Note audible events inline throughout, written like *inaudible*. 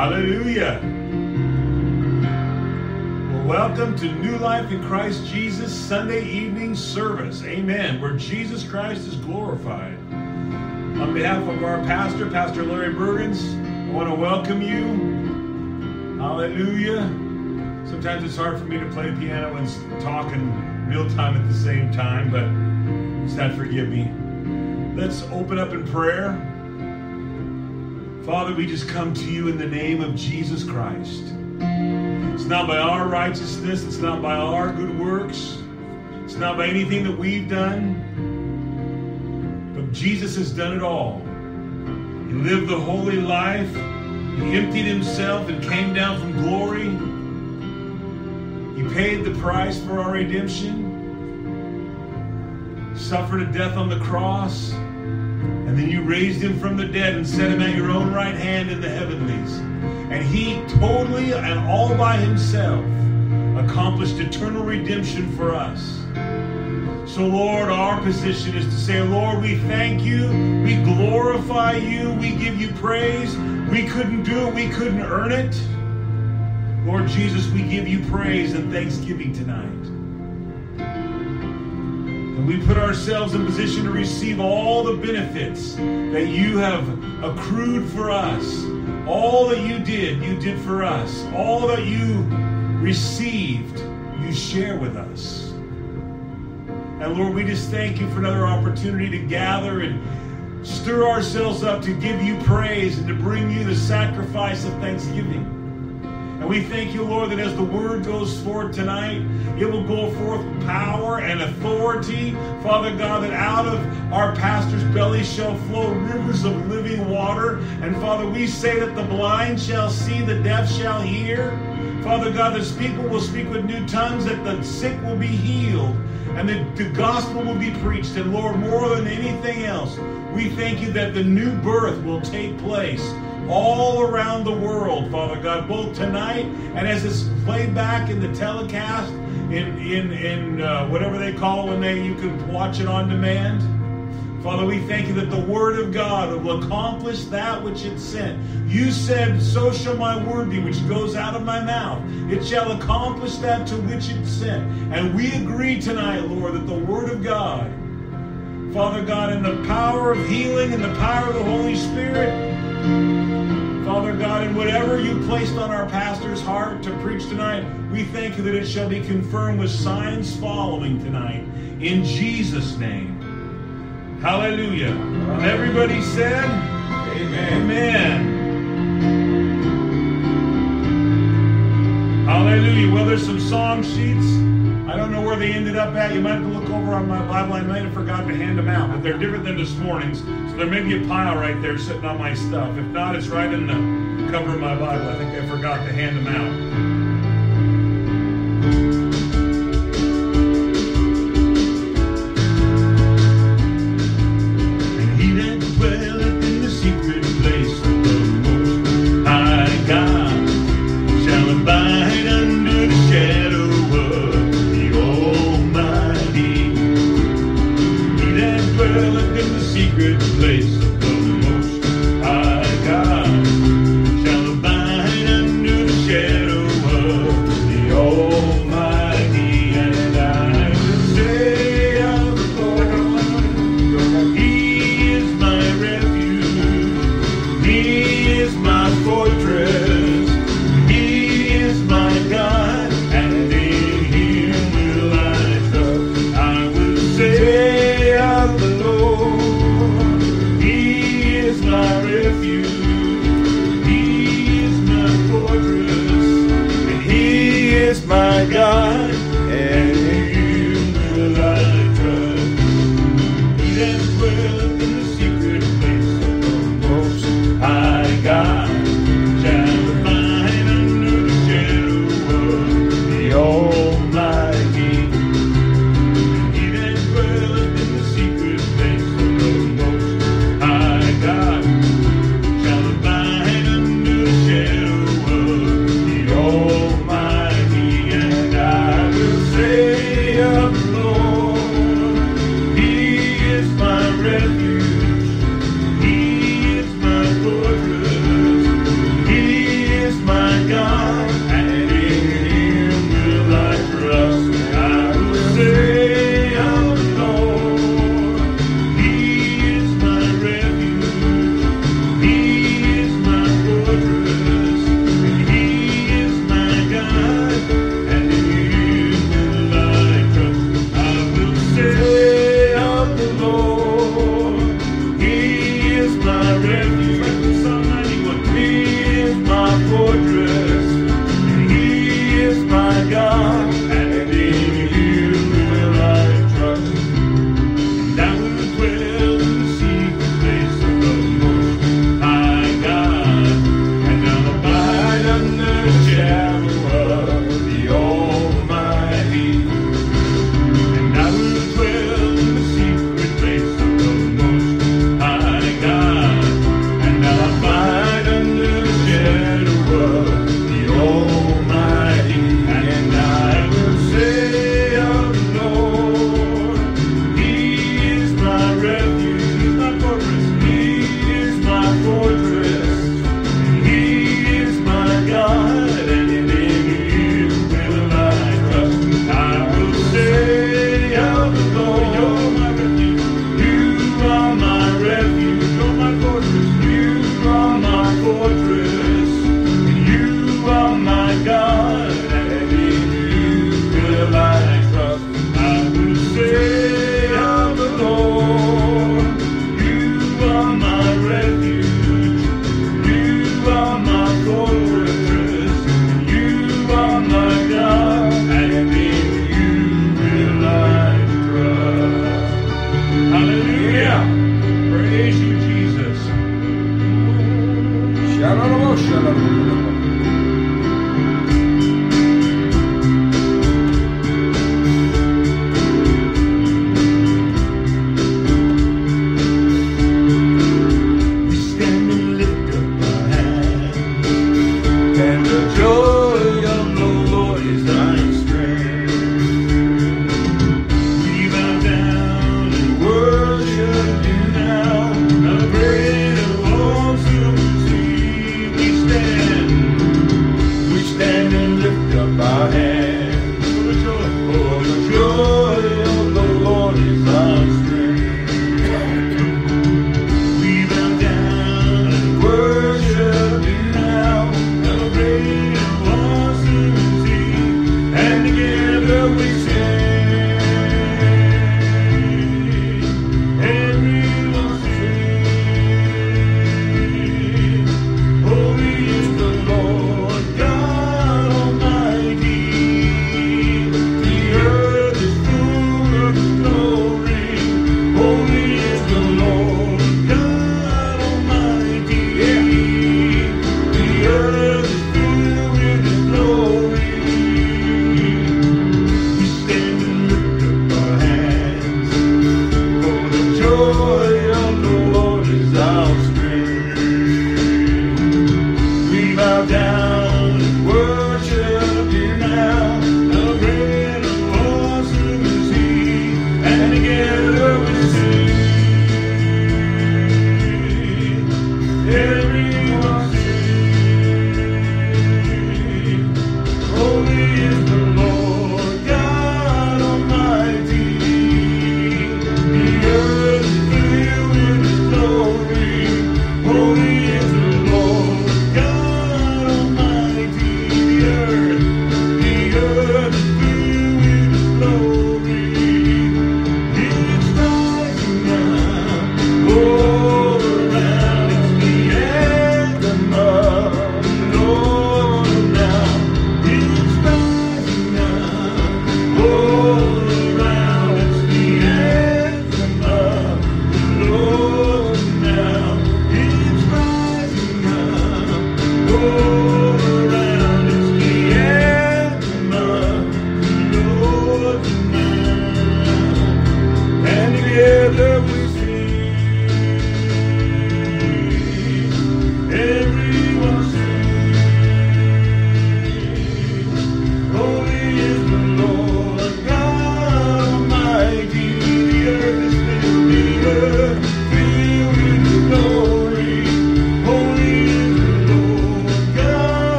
Hallelujah. Well, welcome to New Life in Christ Jesus Sunday evening service. Amen. Where Jesus Christ is glorified. On behalf of our pastor, Pastor Larry Birgans, I want to welcome you. Hallelujah. Sometimes it's hard for me to play piano and talk in real time at the same time, but just not forgive me. Let's open up in prayer. Father, we just come to you in the name of Jesus Christ. It's not by our righteousness, it's not by our good works, it's not by anything that we've done, but Jesus has done it all. He lived the holy life, he emptied himself and came down from glory. He paid the price for our redemption, suffered a death on the cross, and then you raised him from the dead and set him at your own right hand in the heavenlies. And he totally and all by himself accomplished eternal redemption for us. So, Lord, our position is to say, Lord, we thank you, we glorify you, we give you praise. We couldn't do it, we couldn't earn it. Lord Jesus, we give you praise and thanksgiving tonight. We put ourselves in position to receive all the benefits that you have accrued for us. All that you did, you did for us. All that you received, you share with us. And Lord, we just thank you for another opportunity to gather and stir ourselves up to give you praise and to bring you the sacrifice of thanksgiving. And we thank you, Lord, that as the word goes forth tonight, it will go forth power and authority. Father God, that out of our pastor's belly shall flow rivers of living water. And Father, we say that the blind shall see, the deaf shall hear. Father God, that people will speak with new tongues, that the sick will be healed, and that the gospel will be preached. And Lord, more than anything else, we thank you that the new birth will take place all around the world, Father God, both tonight and as it's played back in the telecast, in in in uh, whatever they call when they you can watch it on demand. Father, we thank you that the word of God will accomplish that which it sent. You said, So shall my word be, which goes out of my mouth. It shall accomplish that to which it sent. And we agree tonight, Lord, that the word of God, Father God, in the power of healing and the power of the Holy Spirit, Father God, in whatever you placed on our pastor's heart to preach tonight, we thank you that it shall be confirmed with signs following tonight. In Jesus' name. Hallelujah. And everybody said, Amen. Amen. Hallelujah. Well, there's some song sheets. I don't know where they ended up at. You might have to look over on my Bible. I might have forgotten to hand them out, but they're different than this morning's. So there may be a pile right there sitting on my stuff. If not, it's right in the cover of my Bible. I think I forgot to hand them out.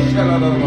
Shalalabo,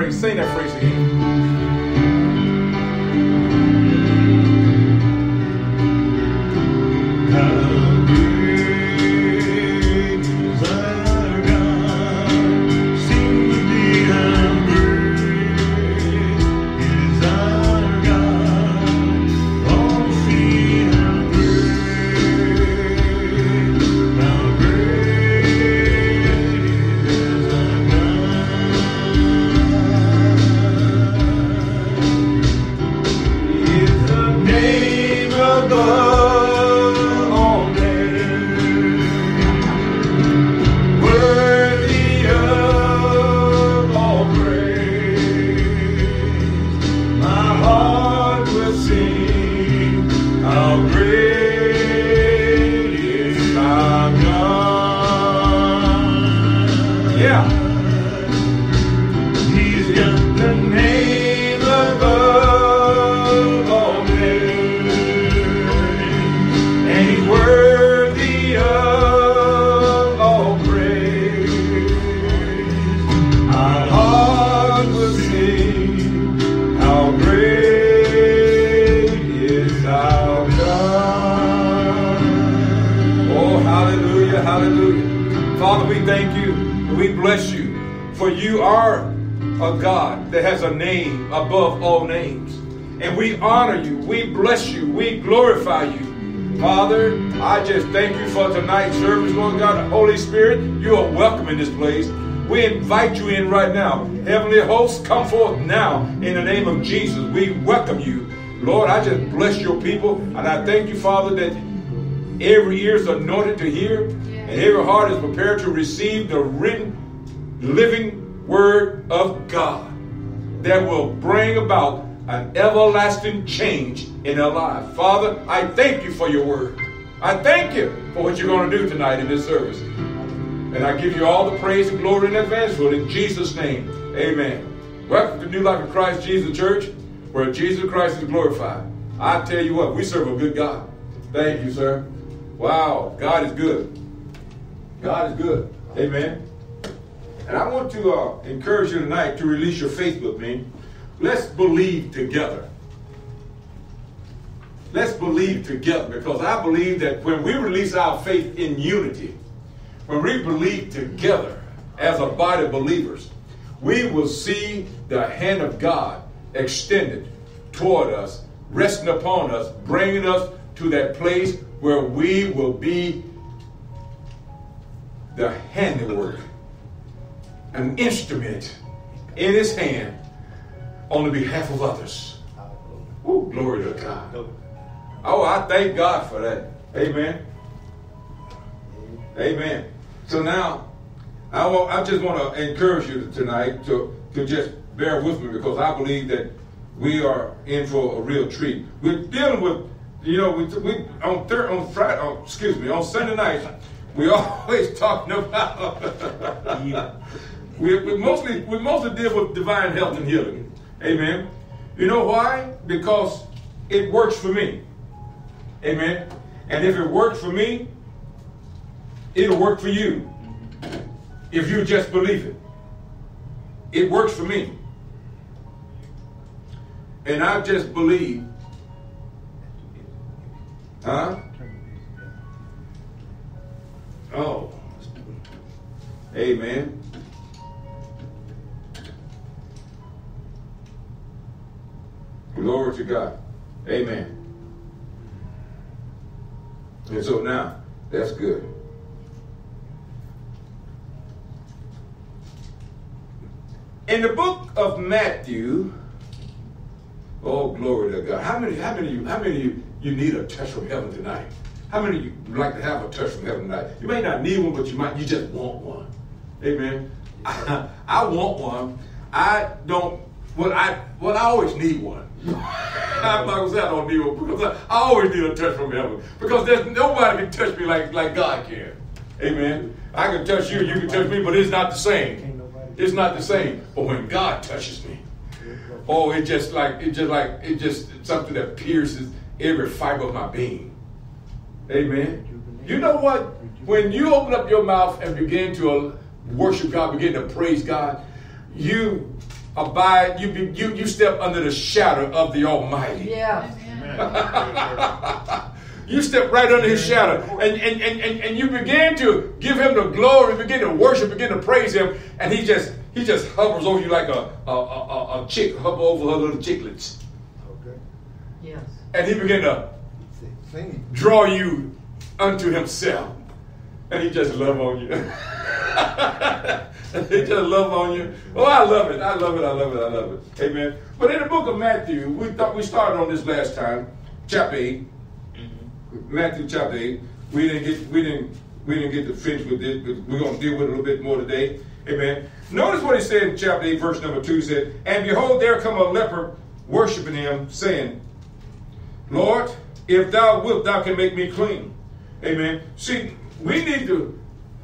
that, sing that praise, in this place. We invite you in right now. Heavenly hosts, come forth now in the name of Jesus. We welcome you. Lord, I just bless your people. And I thank you, Father, that every ear is anointed to hear and every heart is prepared to receive the written, living word of God that will bring about an everlasting change in their life. Father, I thank you for your word. I thank you for what you're going to do tonight in this service. And I give you all the praise and glory in advance for it in Jesus' name. Amen. Welcome to New Life of Christ Jesus Church, where Jesus Christ is glorified. I tell you what, we serve a good God. Thank you, sir. Wow, God is good. God is good. Amen. And I want to uh, encourage you tonight to release your faith with me. Let's believe together. Let's believe together because I believe that when we release our faith in unity, when we believe together as a body of believers, we will see the hand of God extended toward us, resting upon us, bringing us to that place where we will be the handiwork, an instrument in his hand on the behalf of others. Ooh, glory to God. Oh, I thank God for that. Amen. Amen. So now, I, want, I just want to encourage you tonight to, to just bear with me because I believe that we are in for a real treat. We're dealing with, you know, we, we on third, on Friday, on, excuse me, on Sunday nights, we *laughs* always talking about. *laughs* we, we mostly we mostly deal with divine health and healing. Amen. You know why? Because it works for me. Amen. And if it works for me, it'll work for you. If you just believe it. It works for me. And I just believe. Huh? Oh. Amen. Glory to God. Amen. And so now, that's good. In the book of Matthew, oh glory to God. How many, how many you, how many you, need a touch from heaven tonight? How many of you like to have a touch from heaven tonight? You may not need one, but you might, you just want one. Amen. I, *laughs* I want one. I don't, well, I, well, I always need one. *laughs* I'm not gonna say I don't need one because I, I always need a touch from heaven because there's nobody can touch me like, like God can. Amen. I can touch you, you can touch me, but it's not the same. It's not the same. But when God touches me, oh, it just like it just like it just something that pierces every fiber of my being. Amen. You know what? When you open up your mouth and begin to uh, worship God, begin to praise God, you abide, you be, you you step under the shadow of the Almighty. Yeah. *laughs* You step right under his shadow and, and, and, and, and you begin to give him the glory, begin to worship, begin to praise him, and he just he just hovers over you like a, a, a, a chick hover over her little chicklets. Okay. Yes. And he begin to draw you unto himself. And he just love on you. *laughs* he just love on you. Oh, I love it. I love it. I love it. I love it. Amen. But in the book of Matthew, we thought we started on this last time, chapter 8. Matthew chapter 8. We didn't get we didn't we didn't get to finish with this, but we're gonna deal with it a little bit more today. Amen. Notice what he said in chapter 8, verse number 2. He said, And behold, there come a leper worshiping him, saying, Lord, if thou wilt, thou can make me clean. Amen. See, we need to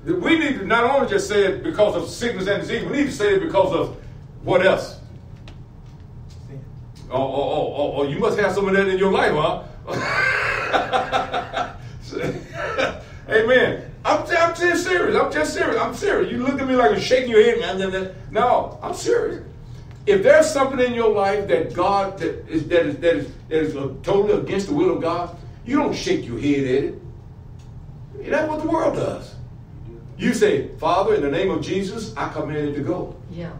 we need to not only just say it because of sickness and disease, we need to say it because of what else? Oh, oh, oh, oh, oh you must have some of that in your life, huh? *laughs* Amen. I'm, I'm just serious. I'm just serious. I'm serious. You look at me like you're shaking your head, man. No, I'm serious. If there's something in your life that God that is that is that is, that is uh, totally against the will of God, you don't shake your head at it. That's what the world does. You say, Father, in the name of Jesus, I command it to go. Yeah.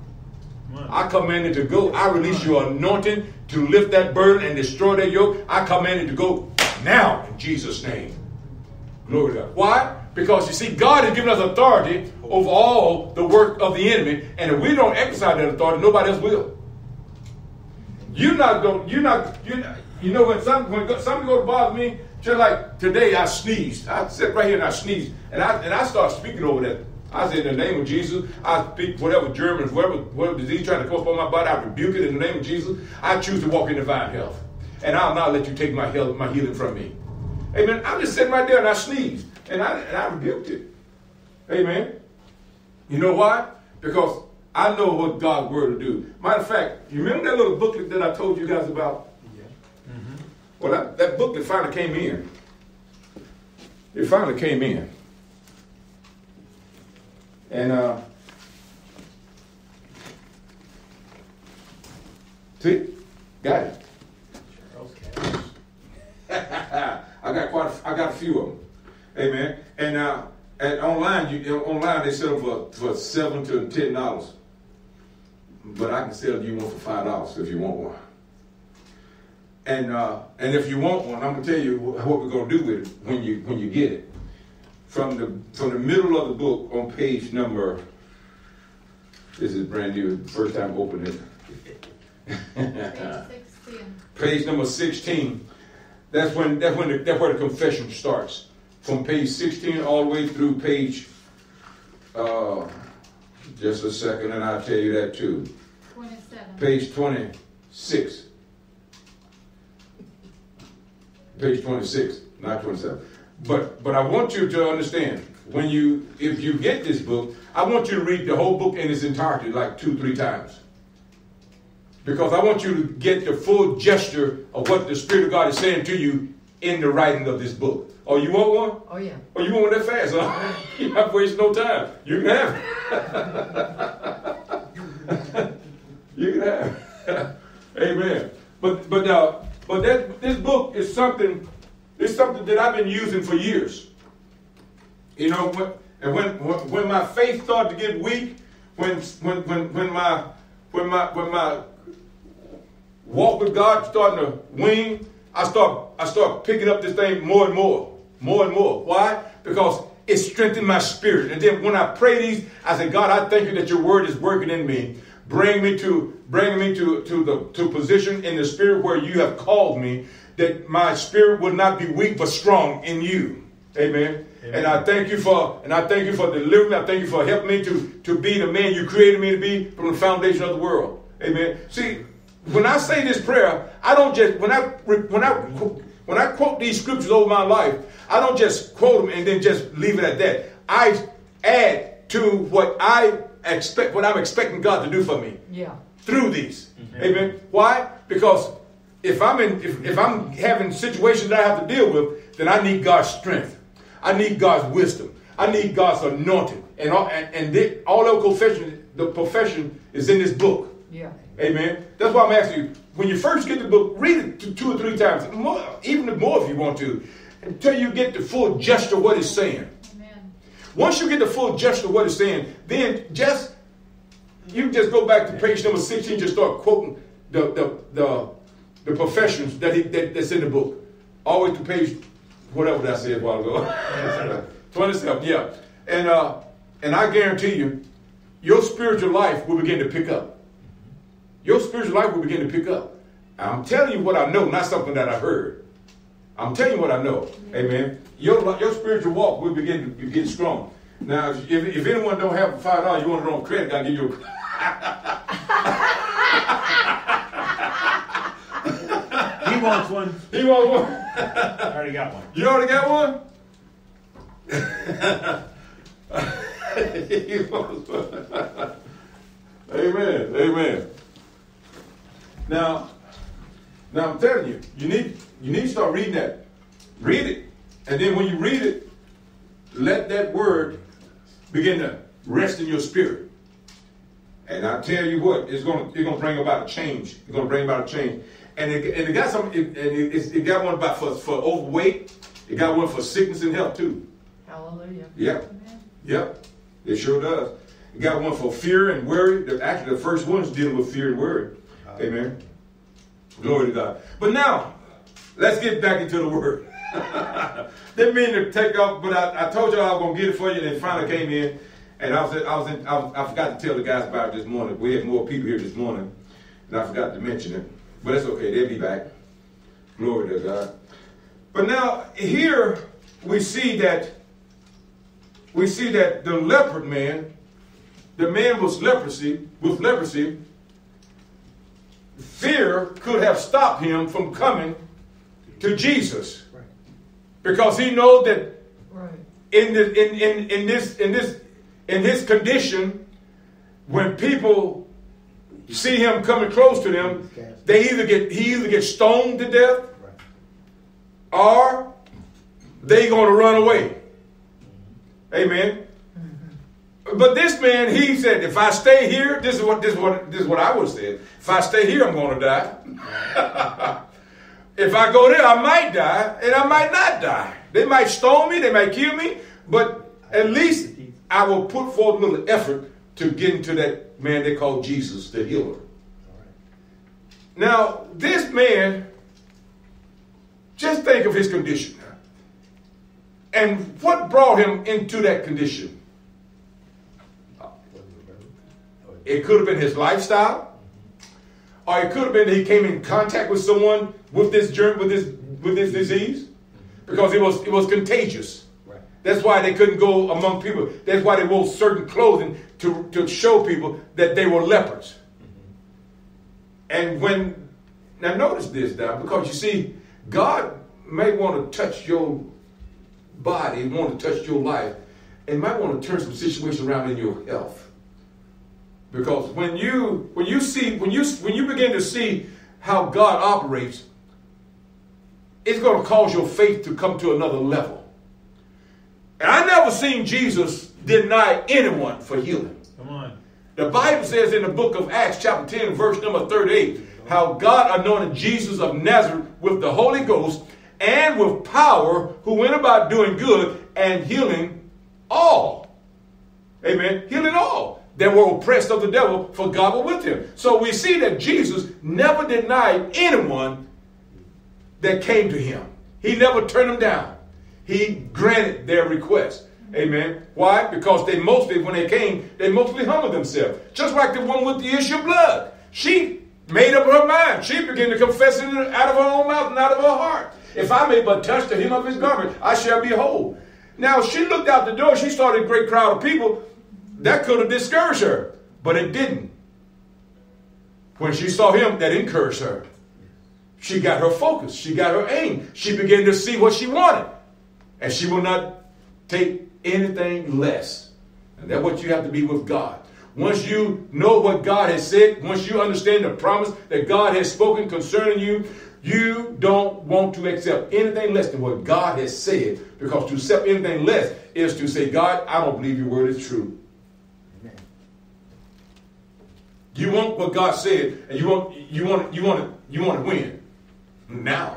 I command it to go. I release your anointing to lift that burden and destroy that yoke. I command it to go now in Jesus' name. Glory to God. Why? Because you see, God has given us authority over all the work of the enemy, and if we don't exercise that authority, nobody else will. You're not going. You're not. Not, you know when something when something goes to bother me, just like today, I sneezed. I sit right here and I sneezed, and I and I start speaking over that. I said, in the name of Jesus, I speak whatever Germans, whatever, whatever disease trying to come upon my body, I rebuke it in the name of Jesus. I choose to walk in divine health. And I'll not let you take my health, my healing from me. Amen. I'm just sitting right there and I sneezed. And I, and I rebuked it. Amen. You know why? Because I know what God's word will do. Matter of fact, you remember that little booklet that I told you guys about? Yeah. Mm-hmm. Well, that, that booklet finally came in. It finally came in. And uh, see, got it. *laughs* I got quite. A, I got a few of them. Amen. And uh, and online, you online they sell them for for seven to ten dollars. But I can sell you one for five dollars if you want one. And uh, and if you want one, I'm gonna tell you what we're gonna do with it when you when you get it. From the from the middle of the book on page number. This is brand new. First time opening it. page, page number sixteen. That's when that's when the, that's where the confession starts. From page 16 all the way through page uh, just a second and I'll tell you that too. 27. Page 26. Page 26, not 27. But but I want you to understand when you if you get this book, I want you to read the whole book in its entirety like two, three times because I want you to get the full gesture of what the Spirit of God is saying to you in the writing of this book. Oh, you want one? Oh, yeah. Oh, you want one that fast, huh? you have wasted no time. You can have it. *laughs* you can have it. *laughs* Amen. But but uh, but that this book is something. It's something that I've been using for years. You know, when, and when when my faith started to get weak, when when when when my when my when my walk with God starting to wing, I start I start picking up this thing more and more, more and more. Why? Because it strengthened my spirit. And then when I pray these, I say, God, I thank you that your word is working in me. Bring me to bring me to, to the to position in the spirit where you have called me, that my spirit will not be weak but strong in you. Amen. Amen. And I thank you for and I thank you for delivering. I thank you for helping me to, to be the man you created me to be from the foundation of the world. Amen. See, when I say this prayer, I don't just when I when I when I quote these scriptures over my life, I don't just quote them and then just leave it at that. I add to what I expect, what I'm expecting God to do for me Yeah. through these. Amen. Why? Because if I'm in, if, if I'm having situations that I have to deal with, then I need God's strength. I need God's wisdom. I need God's anointing. And all, and, and they, all the profession, the profession is in this book. Yeah. Amen. That's why I'm asking you. When you first get the book, read it two, two or three times, more, even more if you want to, until you get the full gesture of what it's saying. Amen. Once you get the full gesture of what it's saying, then just you just go back to page number 16, just start quoting the the the, the professions that, he, that that's in the book. Way to page whatever that said a while ago. *laughs* 27, yeah. And uh and I guarantee you, your spiritual life will begin to pick up. Your spiritual life will begin to pick up. I'm telling you what I know, not something that I heard. I'm telling you what I know. Amen. Your, your spiritual walk will begin to get strong. Now, if, if anyone don't have five dollars, you want it on credit, I'll give you He *laughs* *laughs* wants one. He wants one? I already got one. You already got one? *laughs* He wants one. Amen. Amen. Now, now I'm telling you, you need you need to start reading that. Read it. And then when you read it, let that word begin to rest in your spirit. And I tell you what, it's gonna it's gonna bring about a change. It's gonna bring about a change. And it, and it got some it, and it, it got one about for, for overweight. It got one for sickness and health too. Hallelujah. Yep. Yep. It sure does. It got one for fear and worry. The- Actually, the first one is dealing with fear and worry. Amen. Glory to God. But now, let's get back into the word. *laughs* Didn't mean to take off, but I, I told you I was gonna get it for you, and then finally came in, and I was I was, in, I was I forgot to tell the guys about it this morning. We had more people here this morning, and I forgot to mention it. But it's okay. They'll be back. Glory to God. But now here we see that we see that the leopard man, the man was leprosy with leprosy. Fear could have stopped him from coming to Jesus because he know that Right. in this in, in, in this in this in his condition, when people see him coming close to them, they either get he either get stoned to death or they gonna run away. Amen. But this man, he said, if I stay here, this is what this is what this is what I would say. If I stay here, I'm gonna die. *laughs* if I go there, I might die, and I might not die. They might stone me, they might kill me, but at least I will put forth a little effort to get into that man they call Jesus, the healer. Now, this man, just think of his condition. And what brought him into that condition? It could have been his lifestyle, or it could have been that he came in contact with someone with this germ, with this with this disease, because it was it was contagious. That's why they couldn't go among people. That's why they wore certain clothing to, to show people that they were lepers. Mm-hmm. And when now notice this now, because you see, God may want to touch your body, want to touch your life, and might want to turn some situation around in your health. Because when you when you see when you when you begin to see how God operates, it's going to cause your faith to come to another level. And I never seen Jesus deny anyone for healing. Come on. The Bible says in the book of Acts, chapter 10, verse number 38, how God anointed Jesus of Nazareth with the Holy Ghost and with power, who went about doing good and healing all. Amen. Healing all that were oppressed of the devil, for God was with him. So we see that Jesus never denied anyone that came to him. He never turned them down. He granted their request. Amen. Why? Because they mostly, when they came, they mostly humbled themselves. Just like the one with the issue of blood. She made up her mind. She began to confess it out of her own mouth and out of her heart. If I may but touch the hem of his garment, I shall be whole. Now she looked out the door. She started a great crowd of people. That could have discouraged her, but it didn't. When she saw him, that encouraged her. She got her focus. She got her aim. She began to see what she wanted. And she will not take anything less. And that's what you have to be with God. Once you know what God has said, once you understand the promise that God has spoken concerning you, you don't want to accept anything less than what God has said. Because to accept anything less is to say, God, I don't believe your word is true. Amen. You want what God said, and you want you want you want it, you want to win now.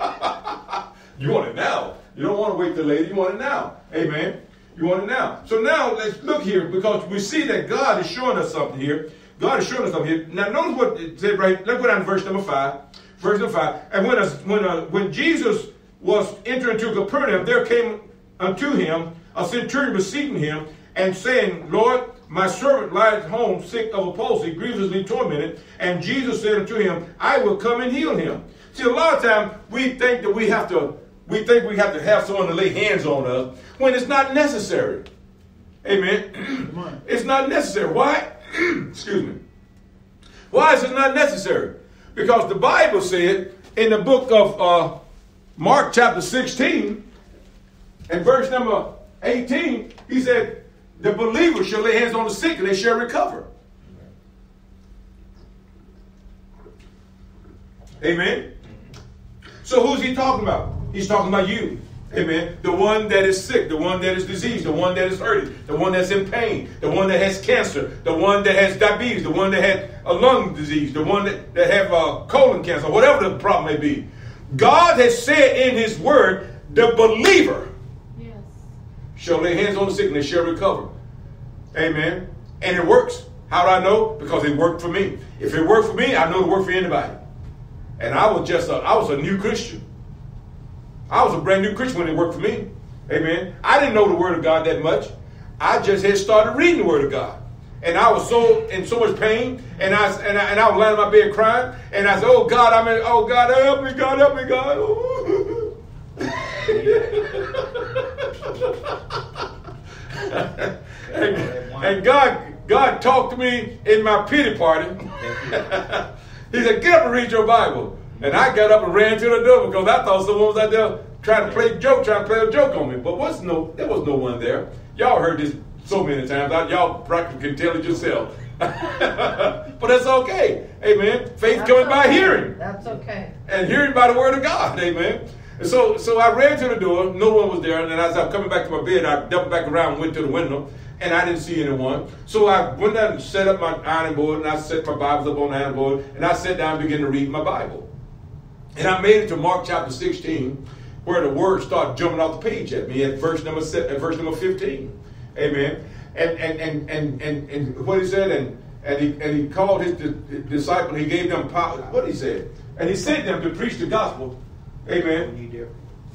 *laughs* you want it now. You don't want to wait till later. You want it now. Amen. You want it now. So now let's look here because we see that God is showing us something here. God is showing us something here. Now notice what it said right. Let's go down to verse number five. Verse number five. And when a, when a, when Jesus was entering into Capernaum, there came unto him a centurion besieging him and saying, Lord, my servant lies at home sick of a palsy, grievously tormented. And Jesus said unto him, I will come and heal him. See, a lot of times we think that we have to we think we have to have someone to lay hands on us when it's not necessary. Amen. it's not necessary. Why? *clears throat* Excuse me. Why is it not necessary? Because the Bible said in the book of uh, Mark, chapter 16, and verse number 18, he said, The believer shall lay hands on the sick and they shall recover. Amen. So who's he talking about? He's talking about you. Amen. The one that is sick, the one that is diseased, the one that is hurting, the one that's in pain, the one that has cancer, the one that has diabetes, the one that had a lung disease, the one that, that have a colon cancer, whatever the problem may be. God has said in his word, the believer yes. shall lay hands on the sick and they shall recover. Amen. And it works. How do I know? Because it worked for me. If it worked for me, I know it worked for anybody. And I was just a, I was a new Christian. I was a brand new Christian when it worked for me. Amen. I didn't know the Word of God that much. I just had started reading the Word of God. And I was so in so much pain, and I and I, and I was lying in my bed crying, and I said, "Oh God, I'm in, oh God, help me, God, help me, God." *laughs* and, and God, God talked to me in my pity party. *laughs* he said, "Get up and read your Bible." And I got up and ran to the door because I thought someone was out there trying to play a joke, trying to play a joke on me. But was no, there was no one there. Y'all heard this so many times. I, Y'all practically can tell it yourself. *laughs* but that's okay. Amen. Faith that's coming okay. by hearing. That's okay. And hearing by the word of God. Amen. And so, so I ran to the door. No one was there. And then as I'm coming back to my bed, I doubled back around, went to the window, and I didn't see anyone. So I went down and set up my ironing board, and I set my Bibles up on the ironing board, and I sat down and began to read my Bible. And I made it to Mark chapter 16, where the words start jumping off the page at me at verse number at verse number 15. Amen. And and and and and, and what he said, and and he and he called his disciple, he gave them power. What he said, and he sent them to preach the gospel. Amen.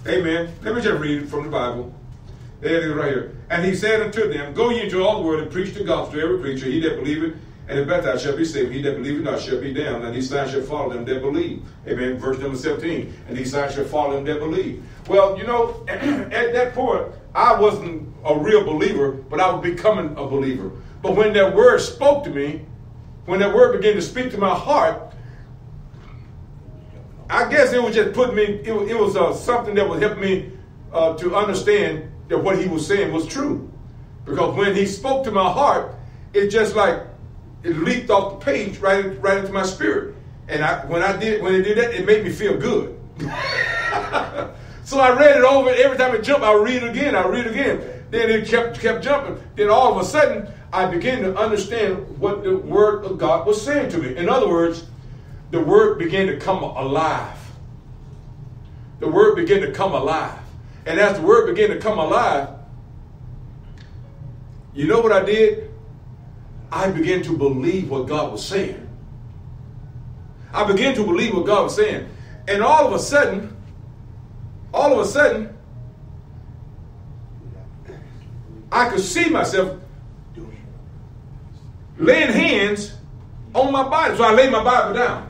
Amen. Let me just read it from the Bible. There it is right here. And he said unto them, Go ye into all the world and preach the gospel to every creature. He that believeth and the baptized shall be saved. He that believeth not shall be damned. And these signs shall follow them that believe. Amen. Verse number 17. And these signs shall follow them that believe. Well, you know, *clears throat* at that point, I wasn't a real believer, but I was becoming a believer. But when that word spoke to me, when that word began to speak to my heart, I guess it was just putting me, it, it was uh, something that would help me uh, to understand that what he was saying was true. Because when he spoke to my heart, it just like it leaped off the page right, right into my spirit. And I, when I did, when it did that, it made me feel good. *laughs* so I read it over. Every time it jumped, I read it again. I read it again. Then it kept kept jumping. Then all of a sudden, I began to understand what the Word of God was saying to me. In other words, the Word began to come alive. The Word began to come alive. And as the Word began to come alive, you know what I did? I began to believe what God was saying. I began to believe what God was saying. And all of a sudden, all of a sudden, I could see myself laying hands on my body. So I laid my Bible down.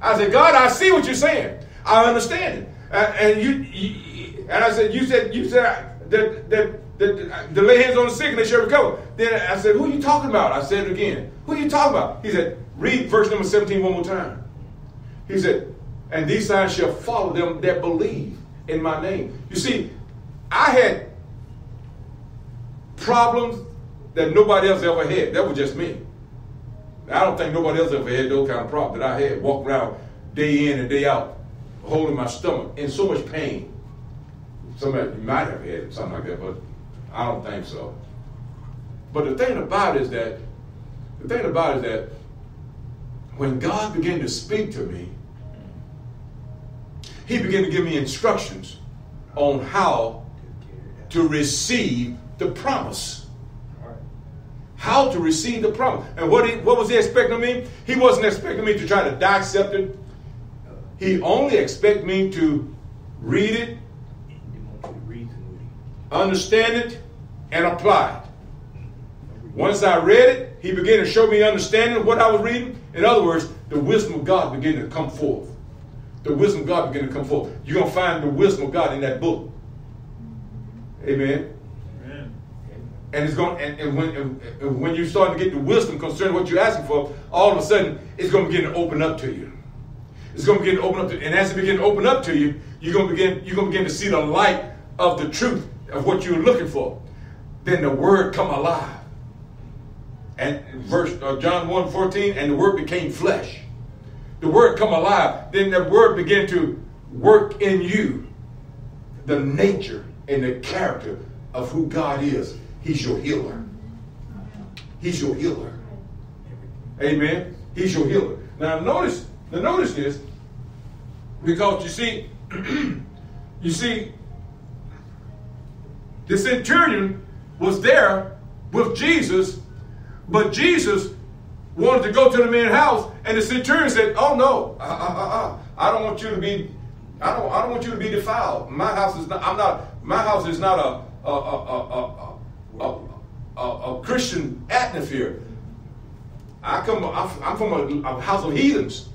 I said, God, I see what you're saying. I understand it. And you, you and I said, you said, you said that that the, the lay hands on the sick and they shall recover. Then I said, Who are you talking about? I said it again. Who are you talking about? He said, Read verse number 17 one more time. He said, And these signs shall follow them that believe in my name. You see, I had problems that nobody else ever had. That was just me. I don't think nobody else ever had those kind of problems that I had. Walk around day in and day out, holding my stomach in so much pain. Somebody might have had something like that, but I don't think so. But the thing about it is that the thing about it is that when God began to speak to me, He began to give me instructions on how to receive the promise. How to receive the promise. And what, he, what was he expecting of me? He wasn't expecting me to try to dissect it. He only expected me to read it, understand it, and applied. Once I read it, he began to show me understanding of what I was reading. In other words, the wisdom of God began to come forth. The wisdom of God began to come forth. You're going to find the wisdom of God in that book. Amen. Amen. And it's going and, and when and when you start to get the wisdom concerning what you're asking for, all of a sudden it's going to begin to open up to you. It's going to begin to open up to, and as it begins to open up to you, you're going to begin you're going to begin to see the light of the truth of what you're looking for. Then the word come alive. And verse uh, John 1 14, and the word became flesh. The word come alive. Then the word began to work in you the nature and the character of who God is. He's your healer. He's your healer. Amen. He's your healer. Now notice, now notice this, because you see, *clears throat* you see, the centurion was there with Jesus, but Jesus wanted to go to the man's house, and the centurion said, "Oh no, uh, uh, uh, I don't want you to be, I don't, I don't want you to be defiled. My house is not. I'm not. My house is not a, a, a, a, a, a Christian atmosphere. I come. I'm from a, a house of heathens.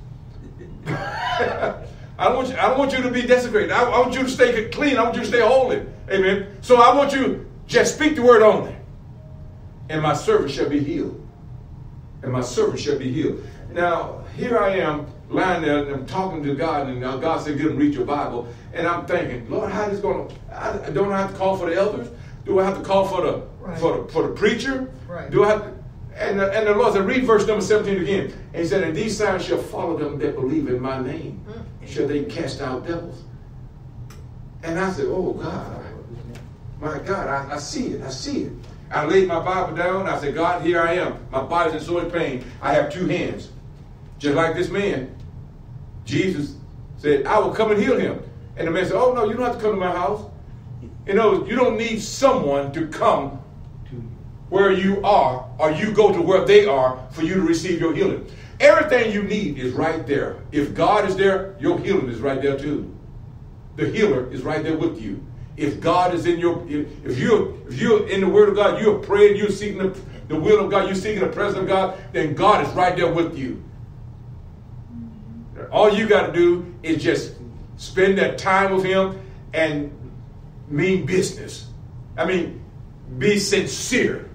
*laughs* I don't want you. I don't want you to be desecrated. I, I want you to stay clean. I want you to stay holy. Amen. So I want you just speak the word only, and my servant shall be healed. And my servant shall be healed. Now here I am lying there and I'm talking to God, and God said, "Get him read your Bible." And I'm thinking, Lord, how is going to? I don't I have to call for the elders? Do I have to call for the right. for the for the preacher? Right. Do I have to? And the, and the Lord said, read verse number 17 again. And he said, And these signs shall follow them that believe in my name. Mm. Shall they cast out devils? And I said, Oh God, my God, I, I see it. I see it. I laid my Bible down. I said, God, here I am. My body's in so much pain. I have two hands. Just like this man. Jesus said, I will come and heal him. And the man said, Oh, no, you don't have to come to my house. You know, you don't need someone to come to where you are or you go to where they are for you to receive your healing. Everything you need is right there. If God is there, your healing is right there too. The healer is right there with you. If God is in your, if you're, if you're in the Word of God, you're praying, you're seeking the, the will of God, you're seeking the presence of God, then God is right there with you. All you got to do is just spend that time with Him and mean business. I mean, be sincere.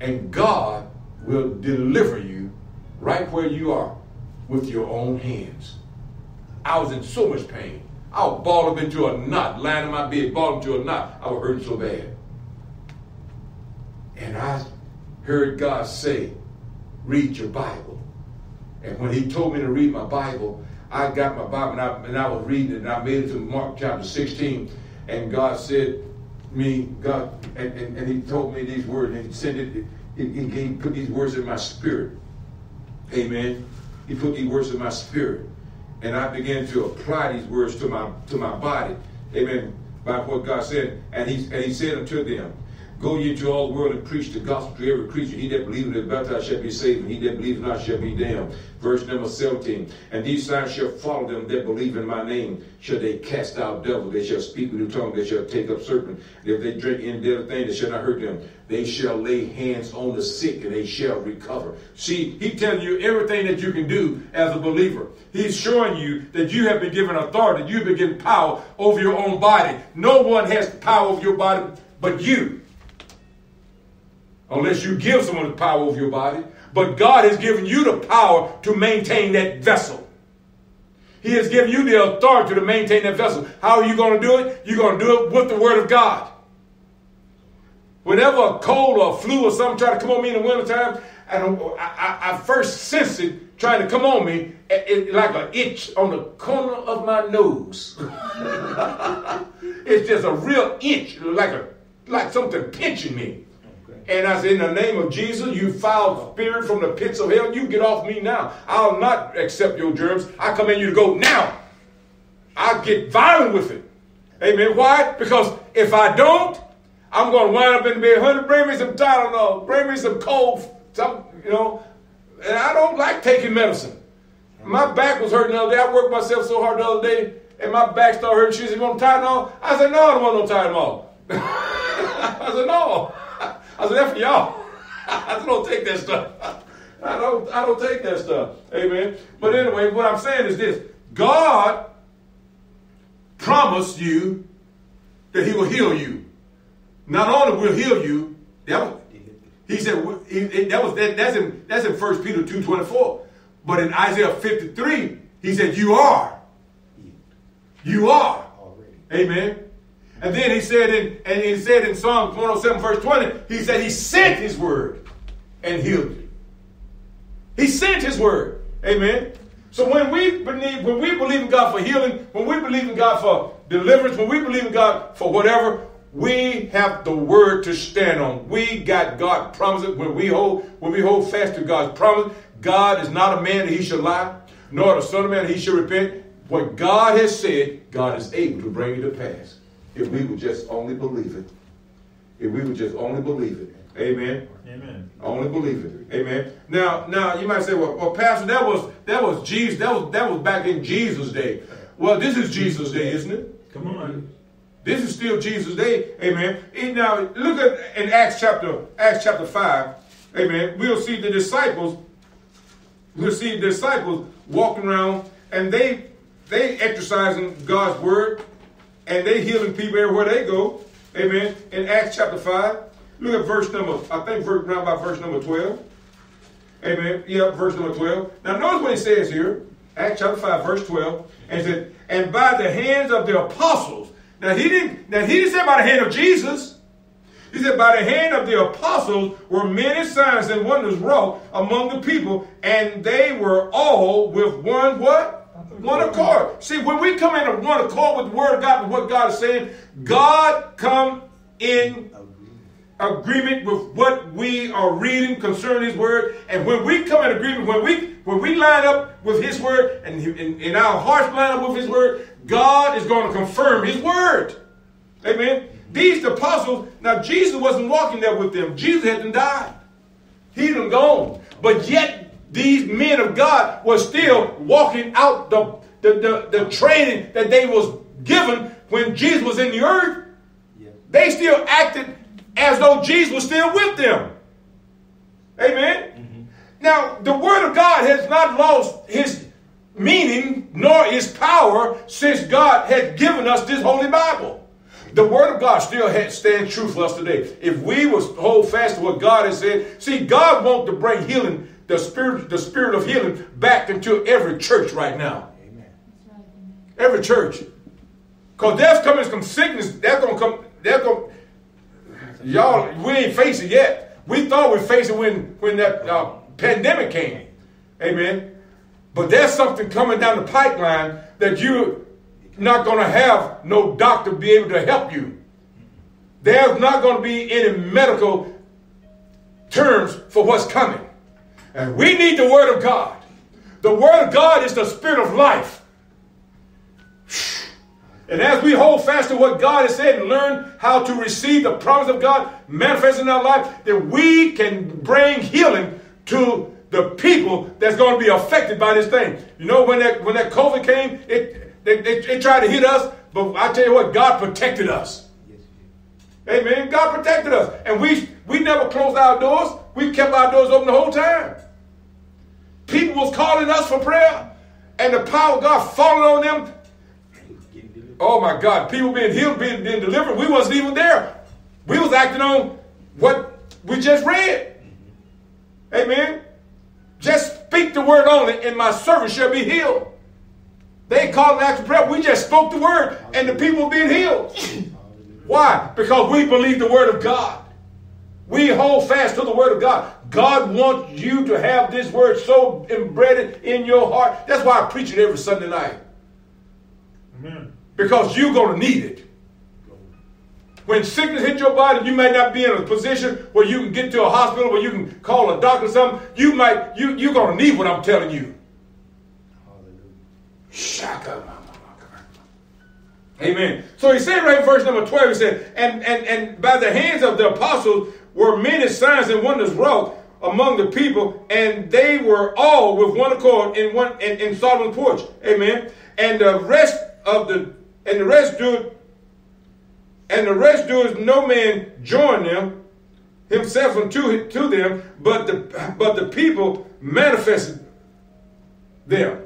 And God will deliver you right where you are with your own hands. I was in so much pain. I was balled up into a knot, lying in my bed, balled into a knot. I was hurting so bad. And I heard God say, read your Bible. And when he told me to read my Bible, I got my Bible and I, and I was reading it and I made it to Mark chapter 16 and God said me, God, and, and, and he told me these words, and he said it, he, he put these words in my spirit. Amen. He put these words in my spirit. And I began to apply these words to my to my body. Amen. By what God said. And he and he said unto them, Go ye into all the world and preach the gospel to every creature. He that believeth and is baptized shall be saved, and he that believeth not shall be damned. Verse number 17. And these signs shall follow them that believe in my name. Shall they cast out devils, they shall speak with new tongue, they shall take up serpents. And if they drink any deadly thing, they shall not hurt them. They shall lay hands on the sick, and they shall recover. See, he telling you everything that you can do as a believer. He's showing you that you have been given authority, you've been given power over your own body. No one has power over your body but you unless you give someone the power over your body. But God has given you the power to maintain that vessel. He has given you the authority to maintain that vessel. How are you going to do it? You're going to do it with the Word of God. Whenever a cold or a flu or something try to come on me in the wintertime, and I, I, I first sense it trying to come on me, it, it, like an itch on the corner of my nose. *laughs* it's just a real itch, like a like something pinching me. And I said, in the name of Jesus, you foul spirit from the pits of hell, you get off me now. I'll not accept your germs. I command you to go now. I get violent with it. Amen. Why? Because if I don't, I'm going to wind up in the bed. Honey, bring me some Tylenol. Bring me some cold, some, you know. And I don't like taking medicine. My back was hurting the other day. I worked myself so hard the other day, and my back started hurting. She said, You want Tylenol? I said, No, I don't want no Tylenol. *laughs* I said, No. I said, That's for y'all. *laughs* I Don't take that stuff. *laughs* I don't, I don't take that stuff. Amen. But anyway, what I'm saying is this God promised you that He will heal you. Not only will heal you, that was, he said that was that, that's in that's in First Peter two twenty four, but in Isaiah fifty three he said you are, you are, Amen. And then he said in and he said in Psalm one hundred oh seven verse twenty he said he sent his word and healed you. He sent his word, Amen. So when we believe when we believe in God for healing, when we believe in God for deliverance, when we believe in God for whatever, we have the word to stand on. We got God promises. When we hold, when we hold fast to God's promise, God is not a man that he should lie, nor the son of man that he should repent. What God has said, God is able to bring it to pass. If we would just only believe it. If we would just only believe it. Amen. Amen. Only believe it. Amen. Now, now you might say, well, well, Pastor, that was that was Jesus. That was that was back in Jesus' day. Well, this is Jesus' day, isn't it? Come on. This is still Jesus' day. Amen. And now look at in Acts chapter, Acts chapter 5. Amen. We'll see the disciples, we'll see the disciples walking around and they they exercising God's word and they healing people everywhere they go. Amen. In Acts chapter 5. Look at verse number, I think verse around by verse number 12. Amen. Yeah, verse number 12. Now notice what he says here. Acts chapter 5, verse 12. And said, and by the hands of the apostles, now he didn't. Now he didn't say by the hand of Jesus. He said by the hand of the apostles were many signs and wonders wrought among the people, and they were all with one what? One accord. See, when we come in one accord with the word of God and what God is saying, God come in agreement with what we are reading concerning His Word. And when we come in agreement, when we when we line up with His Word and, and, our hearts line up with His Word, God is going to confirm His Word. Amen. These apostles, now Jesus wasn't walking there with them. Jesus hadn't died. He had gone. But yet these men of God were still walking out the, the, the, the training that they was given when Jesus was in the earth. They still acted as though Jesus was still with them. Amen. Mm-hmm. Now, the Word of God has not lost his meaning nor his power since God has given us this Holy Bible. The Word of God still stands true for us today. If we will hold fast to what God has said, see, God wants to bring healing, the spirit, the spirit of healing, back into every church right now. Amen. Every church. Because there's coming from sickness, that's gonna come, that's gonna Y'all, we ain't facing it yet. We thought we would face it when, when that uh, pandemic came. Amen. But there's something coming down the pipeline that you're not going to have no doctor be able to help you. There's not going to be any medical terms for what's coming. And we need the Word of God. The Word of God is the Spirit of life. And as we hold fast to what God has said and learn how to receive the promise of God manifest in our life, then we can bring healing to the people that's going to be affected by this thing. You know, when that when that COVID came, it they, they, they tried to hit us, but I tell you what, God protected us. Amen. God protected us. And we we never closed our doors. We kept our doors open the whole time. People was calling us for prayer, and the power of God falling on them oh my God, people being healed, being, being delivered. We wasn't even there. We was acting on what we just read. Amen. Just speak the word only, and my servant shall be healed. They called of prayer. We just spoke the word, and the people being healed. Why? Because we believe the word of God. We hold fast to the word of God. God wants you to have this word so embedded in your heart. That's why I preach it every Sunday night. Amen. Because you're going to need it. When sickness hits your body, you may not be in a position where you can get to a hospital, where you can call a doctor or something. You might, you, you're going to need what I'm telling you. Hallelujah. Shaka. Amen. So he said right in verse number 12, he said, and, and, and by the hands of the apostles were many signs and wonders wrought among the people, and they were all with one accord in one in, in Solomon's porch. Amen. And the rest of the and the rest do and the rest doers no man join them himself unto to them, but the but the people manifested them,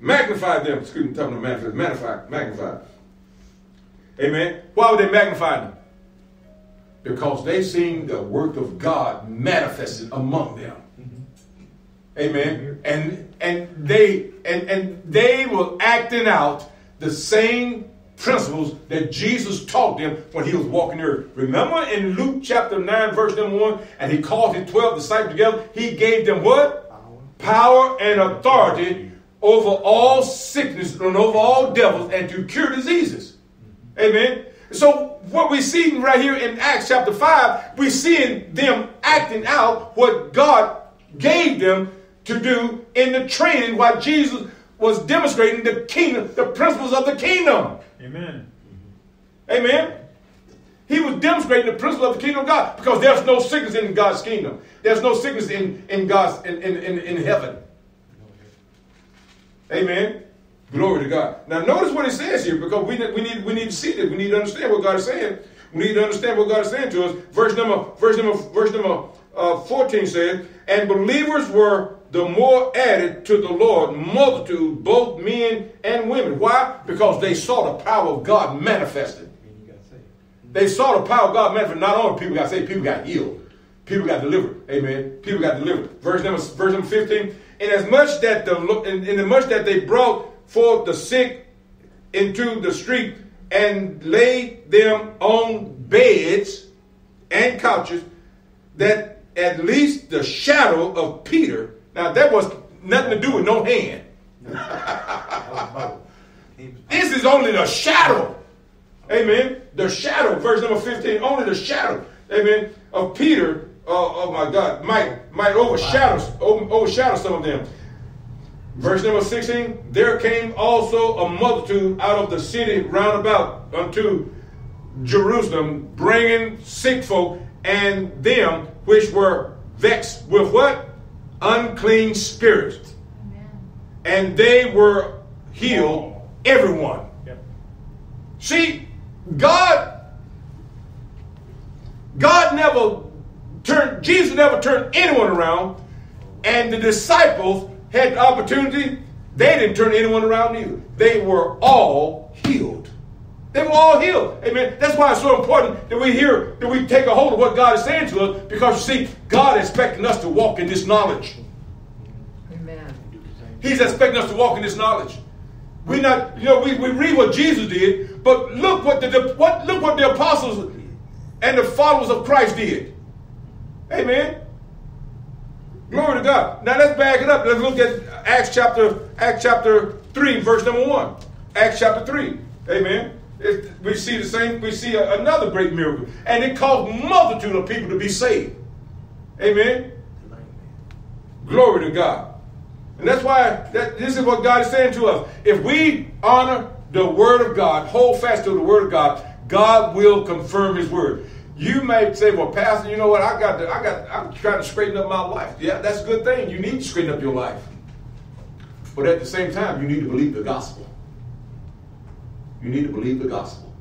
magnified them. Excuse me, talking about manifest, magnified, magnified. Amen. Why would they magnify them? Because they seen the work of God manifested among them. Amen. And and they and and they were acting out the same principles that Jesus taught them when he was walking the earth. Remember in Luke chapter 9, verse number 1, and he called his 12 disciples together, he gave them what? Power, and authority over all sickness and over all devils and to cure diseases. Amen. So what we see right here in Acts chapter 5, we're seeing them acting out what God gave them to do in the training while Jesus was demonstrating the kingdom, the principles of the kingdom. Amen. Amen. He was demonstrating the principle of the kingdom of God because there's no sickness in God's kingdom. There's no sickness in, in God's in, in, in, in heaven. Amen. Glory to God. Now notice what it says here because we, we need we need to see this. We need to understand what God is saying. We need to understand what God is saying to us. Verse number verse number verse number uh, 14 says, and believers were the more added to the Lord multitude, both men and women. Why? Because they saw the power of God manifested. They saw the power of God manifested. Not only people got saved, people got healed. People got delivered. Amen. People got delivered. Verse number verse number 15. In as much that the in, in as much that they brought forth the sick into the street and laid them on beds and couches, that at least the shadow of Peter now that was nothing to do with no hand. this is only the shadow. Amen. The shadow, verse number 15, only the shadow, amen, of Peter, uh, oh my God, might might overshadow, overshadow some of them. Verse number 16, there came also a multitude out of the city round about unto Jerusalem, bringing sick folk and them which were vexed with what? unclean spirits. Amen. And they were healed, everyone. Yep. See, God, God never turned, Jesus never turned anyone around, and the disciples had the opportunity. They didn't turn anyone around either. They were all healed. They were all healed. Amen. That's why it's so important that we hear, that we take a hold of what God is saying to us, because you see, God is expecting us to walk in this knowledge. Amen. He's expecting us to walk in this knowledge. We not, you know, we, we read what Jesus did, but look what the what look what the apostles and the followers of Christ did. Amen. Glory to God. Now let's back it up. Let's look at Acts chapter Acts chapter three, verse number one. Acts chapter three. Amen. It, we see the same, we see a, another great miracle. And it caused multitude of people to be saved. Amen. Glory to God. And that's why that, this is what God is saying to us. If we honor the word of God, hold fast to the word of God, God will confirm his word. You may say, well, Pastor, you know what? I got to, I got I'm trying to straighten up my life. Yeah, that's a good thing. You need to straighten up your life. But at the same time, you need to believe the gospel. You need to believe the gospel.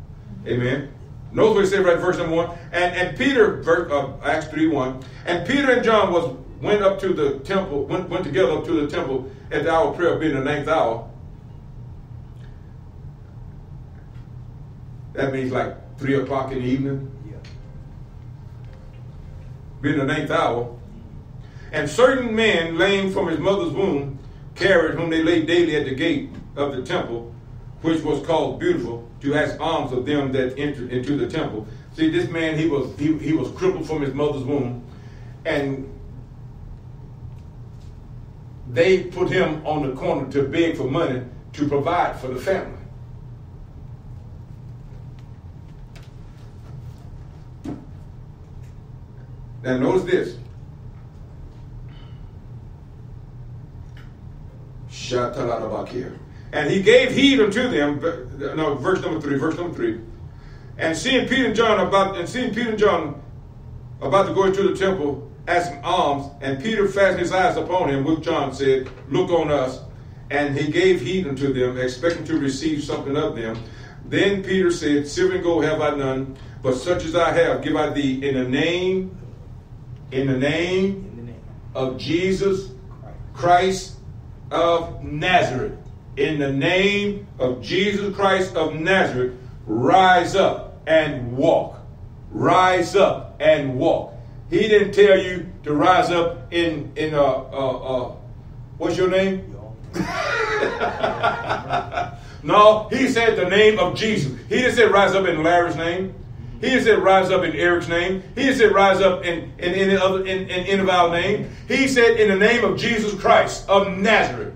Amen. Notice what it says right verse number one. And and Peter, verse, uh, Acts 3 1. And Peter and John was went up to the temple, went, went together up to the temple at the hour of prayer, being the ninth hour. That means like three o'clock in the evening. Being the ninth hour. And certain men, lame from his mother's womb, carried whom they laid daily at the gate of the temple which was called beautiful, to ask alms of them that entered into the temple, See, this man, he was he, he was crippled from his mother's womb, and they put him on the corner to beg for money to provide for the family. Now notice this. Shatalabakir. And he gave heed unto them. No, verse number three, verse number three. And seeing Peter and John about and seeing Peter and John about to go into the temple, asking alms, and Peter fastened his eyes upon him, which John said, Look on us. And he gave heed unto them, expecting to receive something of them. Then Peter said, Silver and gold have I none, but such as I have give I thee in the name, in the name, In the name of Jesus Christ. Christ of Nazareth. In the name of Jesus Christ of Nazareth, rise up and walk. Rise up and walk. He didn't tell you to rise up in in uh uh uh what's your name? *laughs* no, he said the name of Jesus. He didn't say rise up in Larry's name. He didn't say rise up in Eric's name. He didn't say rise up in, in other in, in any our name. He said in the name of Jesus Christ of Nazareth.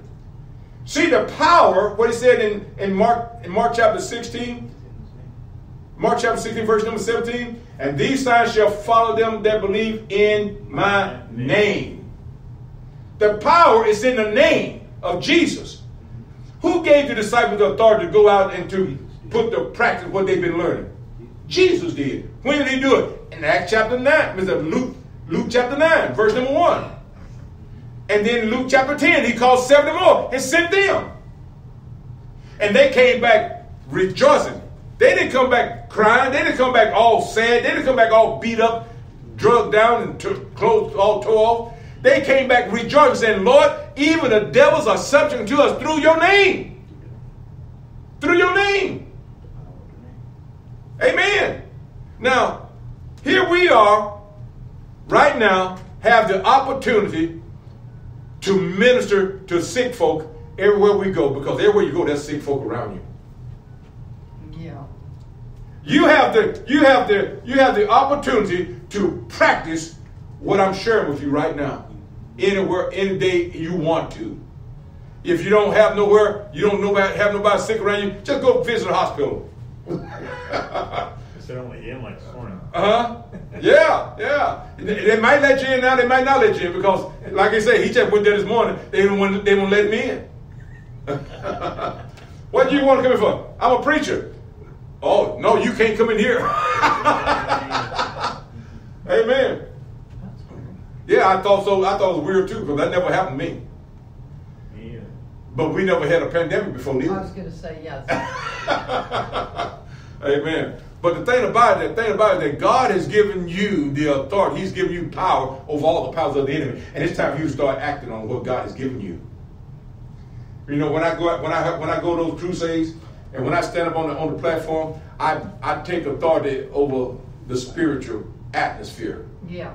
See the power, what he said in, in Mark in Mark chapter 16. Mark chapter 16, verse number 17. And these signs shall follow them that believe in my name. The power is in the name of Jesus. Who gave the disciples the authority to go out and to put to practice what they've been learning? Jesus did. When did he do it? In Acts chapter 9. Mr. Luke, Luke chapter 9, verse number 1. And then Luke chapter 10, he called 70 more and sent them. And they came back rejoicing. They didn't come back crying. They didn't come back all sad. They didn't come back all beat up, drugged down, and t- clothes all tore off. They came back rejoicing, saying, Lord, even the devils are subject to us through your name. Through your name. Amen. Now, here we are, right now, have the opportunity to minister to sick folk everywhere we go because everywhere you go, there's sick folk around you. Yeah. You have the you have the you have the opportunity to practice what I'm sharing with you right now. Anywhere, any day you want to. If you don't have nowhere, you don't know about, have nobody sick around you, just go visit a hospital. *laughs* They're in like this morning. Uh-huh. Yeah, yeah. They, they might let you in now, they might not let you in because, like I say, he just went there this morning. They didn't want, they won't let me in. *laughs* what do you want to come in for? I'm a preacher. Oh, no, you can't come in here. *laughs* Amen. Yeah, I thought so. I thought it was weird too because that never happened to me. Yeah. But we never had a pandemic before I was going to say yes. *laughs* Amen. But the thing about it, the thing about it, that God has given you the authority. He's given you power over all the powers of the enemy, and it's time for you to start acting on what God has given you. You know, when I go out, when I when I go to those crusades, and when I stand up on the on the platform, I I take authority over the spiritual atmosphere. Yeah.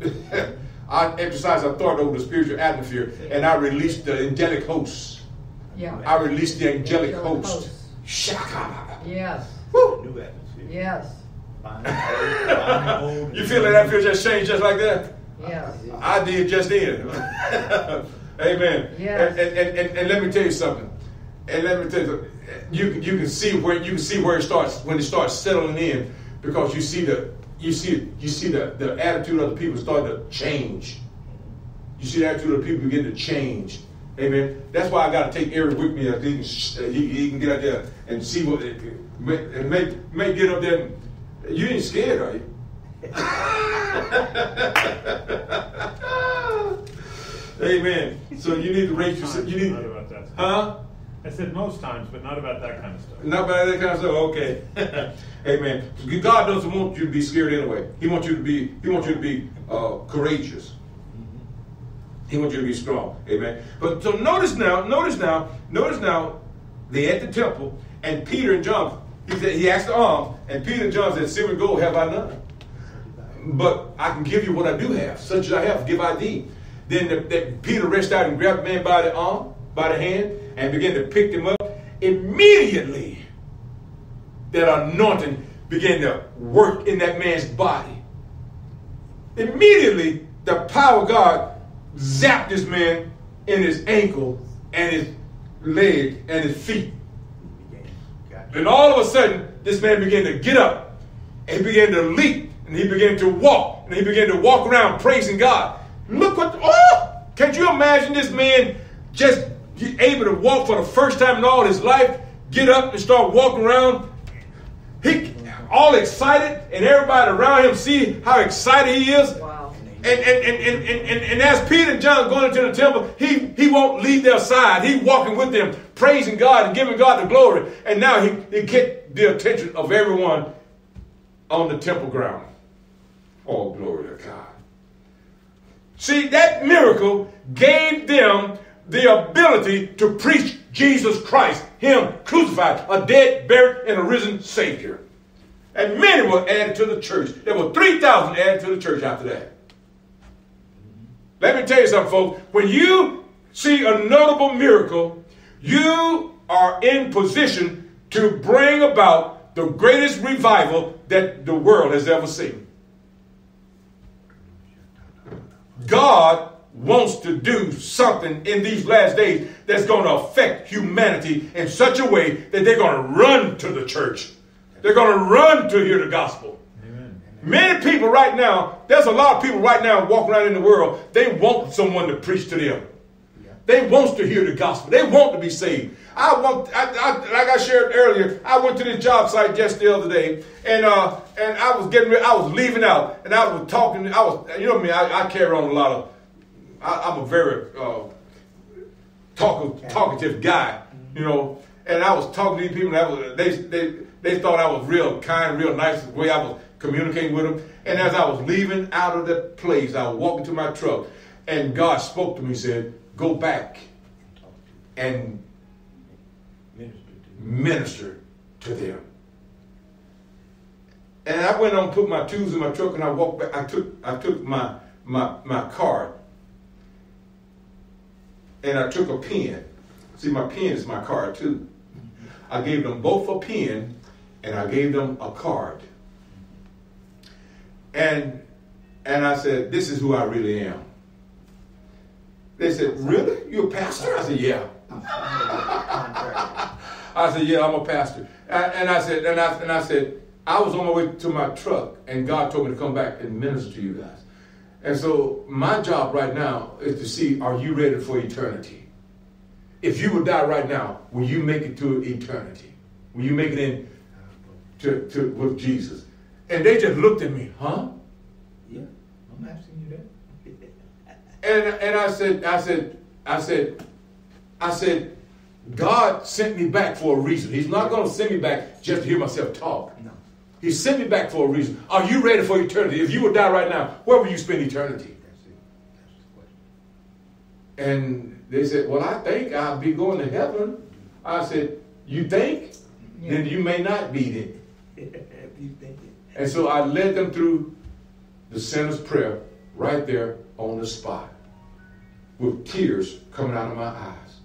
*laughs* I exercise authority over the spiritual atmosphere, and I release the angelic hosts. Yeah. I release the angelic Angelic host. hosts. Shaka. Yes. Woo. New atmosphere. Yes. Find old, old. You feel that atmosphere just change just like that? Yes. I did just then. *laughs* Amen. Yes. And, and, and, and, and let me tell you something. And let me tell you, something. you can- you can see where you can see where it starts when it starts settling in because you see the you see you see the, the attitude of the people start to change. You see the attitude of the people begin to change. Amen. That's why I got to take Eric with me. Uh, I think uh, he, he can get out there and see what and may may get up there. And, you ain't scared, are you? *laughs* Amen. So you need to raise yourself. You need, Not about that. huh? I said most times, but not about that kind of stuff. Not about that kind of stuff. Okay. *laughs* Amen. God doesn't want you to be scared anyway. He wants you to be. He wants you to be uh, courageous. He wants you to be strong. Amen. But so notice now. Notice now. Notice now. They at the temple, and Peter and John. He said he asked the arm, and Peter John said, "Silver and gold have I none, but I can give you what I do have. Such as I have, give I thee." Then the, the, Peter reached out and grabbed the man by the arm, by the hand, and began to pick him up. Immediately, that anointing began to work in that man's body. Immediately, the power of God zapped this man in his ankle and his leg and his feet. And all of a sudden, this man began to get up. And he began to leap. And he began to walk. And he began to walk around praising God. Look what, oh! Can't you imagine this man just able to walk for the first time in all his life, get up and start walking around? He all excited, and everybody around him see how excited he is. Wow. And, and, and, and, and, and, as Peter and John going into the temple, he, he won't leave their side. He walking with them, praising God and giving God the glory. And now he, he get the attention of everyone on the temple ground. All glory to God. See, that miracle gave them the ability to preach Jesus Christ, Him crucified, a dead, buried, and a risen Savior. And many were added to the church. There were 3,000 added to the church after that. Let me tell you something, folks. When you see a notable miracle, you are in position to bring about the greatest revival that the world has ever seen. God wants to do something in these last days that's going to affect humanity in such a way that they're going to run to the church. They're going to run to hear the gospel. Many people right now, there's a lot of people right now walking around in the world, they want someone to preach to them. Yeah. They want to hear the gospel. They want to be saved. I want, I, I, like I shared earlier, I went to this job site just the other day, and uh, and I was getting, I was leaving out, and I was talking. I was, you know me, I, I carry on a lot of. I, I'm a very uh, talk, talkative guy, you know, and I was talking to these people. That was, they they they thought I was real kind, real nice the way I was communicating with them. And as I was leaving out of the place, I was walking to my truck, and God spoke to me, said, "Go back and Minister to minister to them." And I went on, put my tools in my truck, and I walked back. I took I took my my my card, and I took a pen. See, my pen is my card too. I gave them both a pen, and I gave them a card. And and I said, "This is who I really am." They said, "Really? You're a pastor?" I said, "Yeah." *laughs* I said, "Yeah, I'm a pastor." And, and I said, and I, and I said, I was on my way to my truck, and God told me to come back and minister to you guys. And so my job right now is to see, are you ready for eternity? If you would die right now, will you make it to eternity? Will you make it in to, to with Jesus? And they just looked at me, huh? Yeah, I'm asking you that. And and I said, I said, I said, I said, God sent me back for a reason. He's not going to send me back just to hear myself talk. No. He sent me back for a reason. Are you ready for eternity? If you would die right now, where will you spend eternity? That's it. That's the question. And they said, Well, I think I'll be going to heaven. I said, You think? Mm-hmm. Then you may not be there. *laughs* if you think it. And so I led them through the sinner's prayer right there on the spot with tears coming out of my eyes.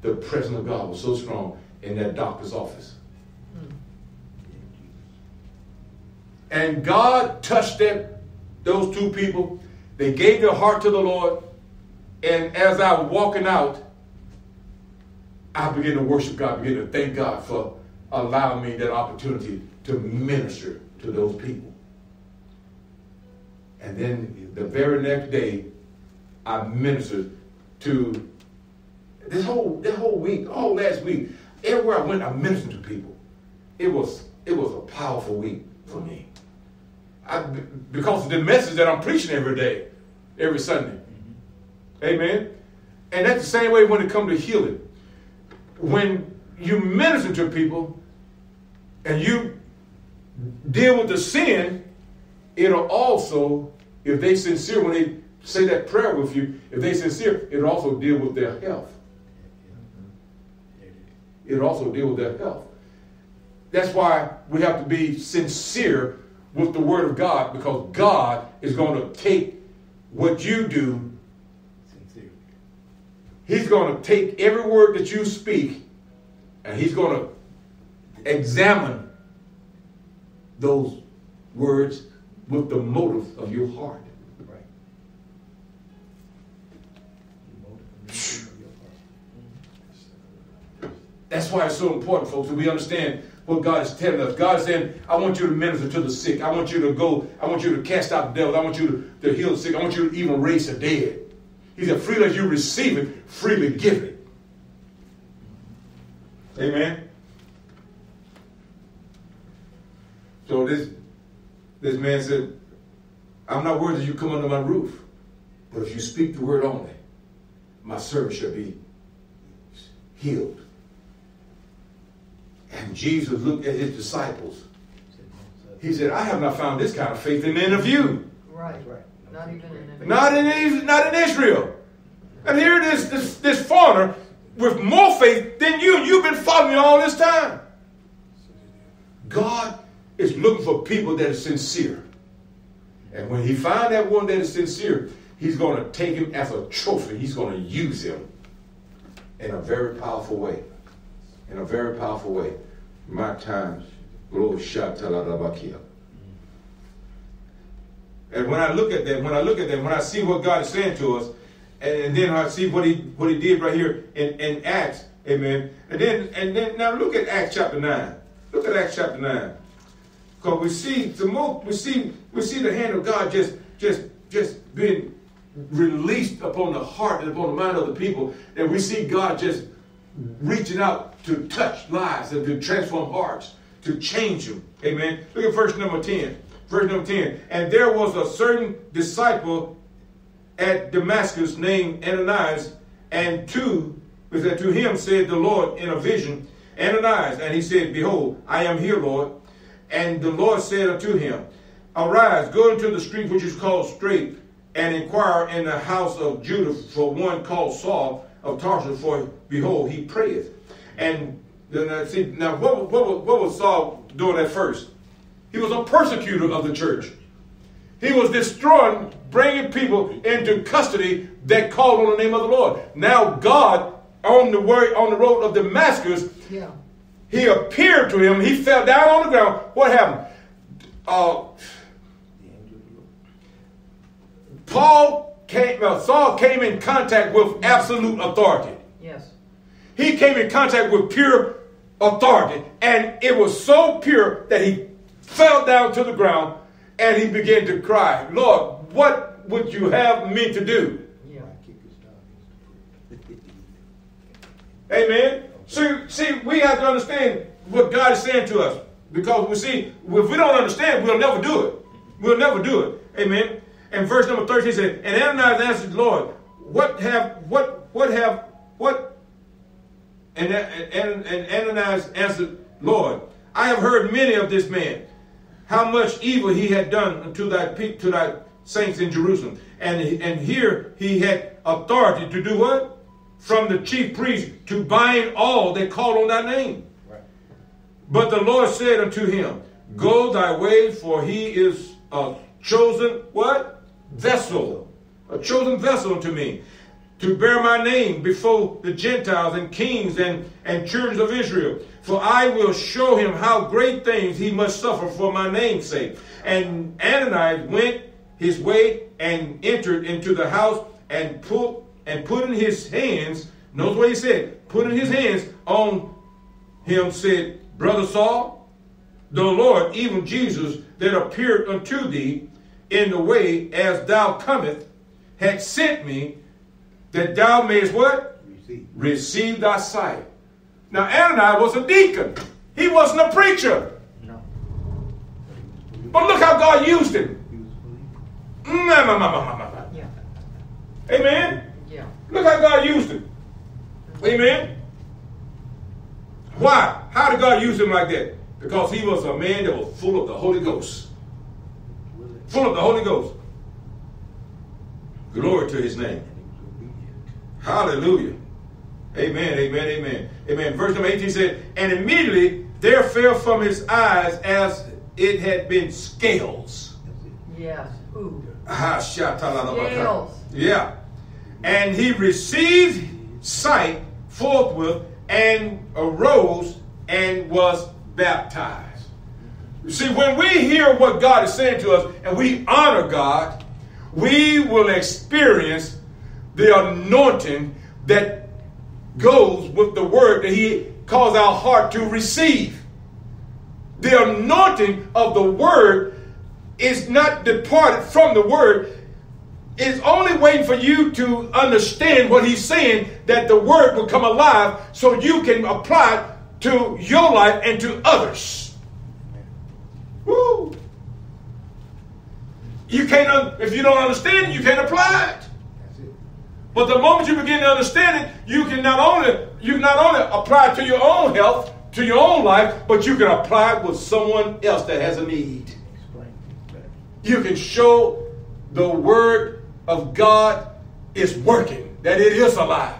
The presence of God was so strong in that doctor's office. And God touched them, those two people. They gave their heart to the Lord. And as I was walking out, I began to worship God, began to thank God for allowing me that opportunity to minister to those people. And then the very next day, I ministered to this whole this whole week, all last week. Everywhere I went, I ministered to people. It was it was a powerful week for me. I, because of the message that I'm preaching every day, every Sunday. Amen. And that's the same way when it comes to healing. When you minister to people and you deal with the sin, it'll also, if they sincere, when they say that prayer with you, if they sincere, it'll also deal with their health. It'll also deal with their health. That's why we have to be sincere with the word of God because God is going to take what you do. He's going to take every word that you speak and he's going to examine those words with the motive of your heart. Right. You motive and mission of your heart. That's why it's so important, folks, that we understand what God is telling us. God is saying, I want you to minister to the sick. I want you to go. I want you to cast out the devil. I want you to, to heal the sick. I want you to even raise the dead. He said, freely as you receive it, freely give it. Amen. So this this man said, I'm not worthy you come under my roof, but if you speak the word only, my servant shall be healed. And Jesus looked at his disciples. He said, I have not found this kind of faith in any of you. Right. Right. Not even in. Not in, not in Israel. And here it is, this, this foreigner with more faith than you. You've been following me all this time. God is looking for people that are sincere. And when he finds that one that is sincere, he's going to take him as a trophy. He's going to use him in a very powerful way. In a very powerful way. My shatalabakia. And when I look at that, when I look at that, when I see what God is saying to us, and, then I see what he what he did right here in, in Acts, amen. And then and then now look at Acts chapter nine. Look at Acts chapter nine. Because we see the more we see we see the hand of God just just just being released upon the heart and upon the mind of the people, and we see God just reaching out to touch lives and to transform hearts, to change them. Amen. Look at verse number 10. Verse number 10. And there was a certain disciple at Damascus named Ananias, and was that to him said the Lord in a vision, Ananias, and he said, Behold, I am here, Lord. And the Lord said unto him, Arise, go into the street which is called Straight, and inquire in the house of Judah for one called Saul of Tarsus, for behold, he prayeth. And then I see now what, what, what, what was Saul doing at first? He was a persecutor of the church. He was destroying, bringing people into custody that called on the name of the Lord. Now God, on the way, on the road of Damascus, Yeah. He appeared to him. He fell down on the ground. What happened? Uh, The angel of the Lord. Paul came, uh, Saul came in contact with absolute authority. Yes. He came in contact with pure authority, and it was so pure that he fell down to the ground and he began to cry, Lord, what would you have me to do? Yeah. I kick his dog. He's Amen. See, see, we have to understand what God is saying to us. Because we see, if we don't understand, we'll never do it. We'll never do it. Amen. And verse number 13 said, And Ananias answered the Lord, What have what what have what and, and, and Ananias answered, Lord, I have heard many of this man, how much evil he had done unto thy to thy saints in Jerusalem. And, and here he had authority to do what? From the chief priest to bind all that call on thy name. Right. But the Lord said unto him, Go thy way, for he is a chosen what? Vessel. A chosen vessel unto me. To bear my name before the Gentiles and kings and, and children of Israel. For I will show him how great things he must suffer for my name's sake. And Ananias went his way and entered into the house and put and put in his hands, notice what he said, put in his hands on him said, Brother Saul, the Lord, even Jesus, that appeared unto thee in the way as thou comest, had sent me that thou mayest what? Receive. Receive thy sight. Now Ananias was a deacon. He wasn't a preacher. No. But look how God used him. Mm, ma. Yeah. Amen. Look how God used him. Amen. Why? How did God use him like that? Because he was a man that was full of the Holy Ghost. Full of the Holy Ghost. Glory to his name. And he was obedient. Hallelujah. Amen, amen, amen. Amen. Verse number 18 said, And immediately there fell from his eyes as it had been scales. Yes. Ooh. Ah. Scales. Yeah. And he received sight forthwith and arose and was baptized. See, when we hear what God is saying to us and we honor God, we will experience the anointing that goes with the word that He calls our heart to receive. The anointing of the word is not departed from the word. It's only waiting for you to understand what he's saying that the word will come alive so you can apply it to your life and to others. Woo! You can't, if you don't understand it, you can't apply it. But the moment you begin to understand it, you can not only you can not only apply it to your own health, to your own life, but you can apply it with someone else that has a need. You can show the word of God is working, that it is alive.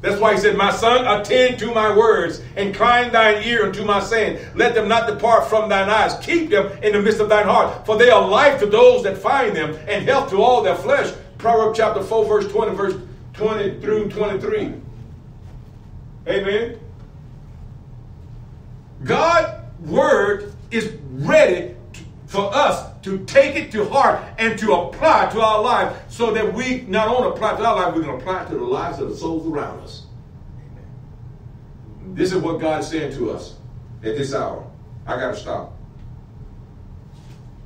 That's why he said, My son, attend to my words, and incline thine ear unto my saying. Let them not depart from thine eyes. Keep them in the midst of thine heart, for they are life to those that find them, and health to all their flesh. Proverbs chapter 4, verse 20, verse 20 through 23. Amen. God's word is ready for us to take it to heart and to apply to our life so that we not only apply to our life, we can apply it to the lives of the souls around us. This is what God is saying to us at this hour. I got to stop.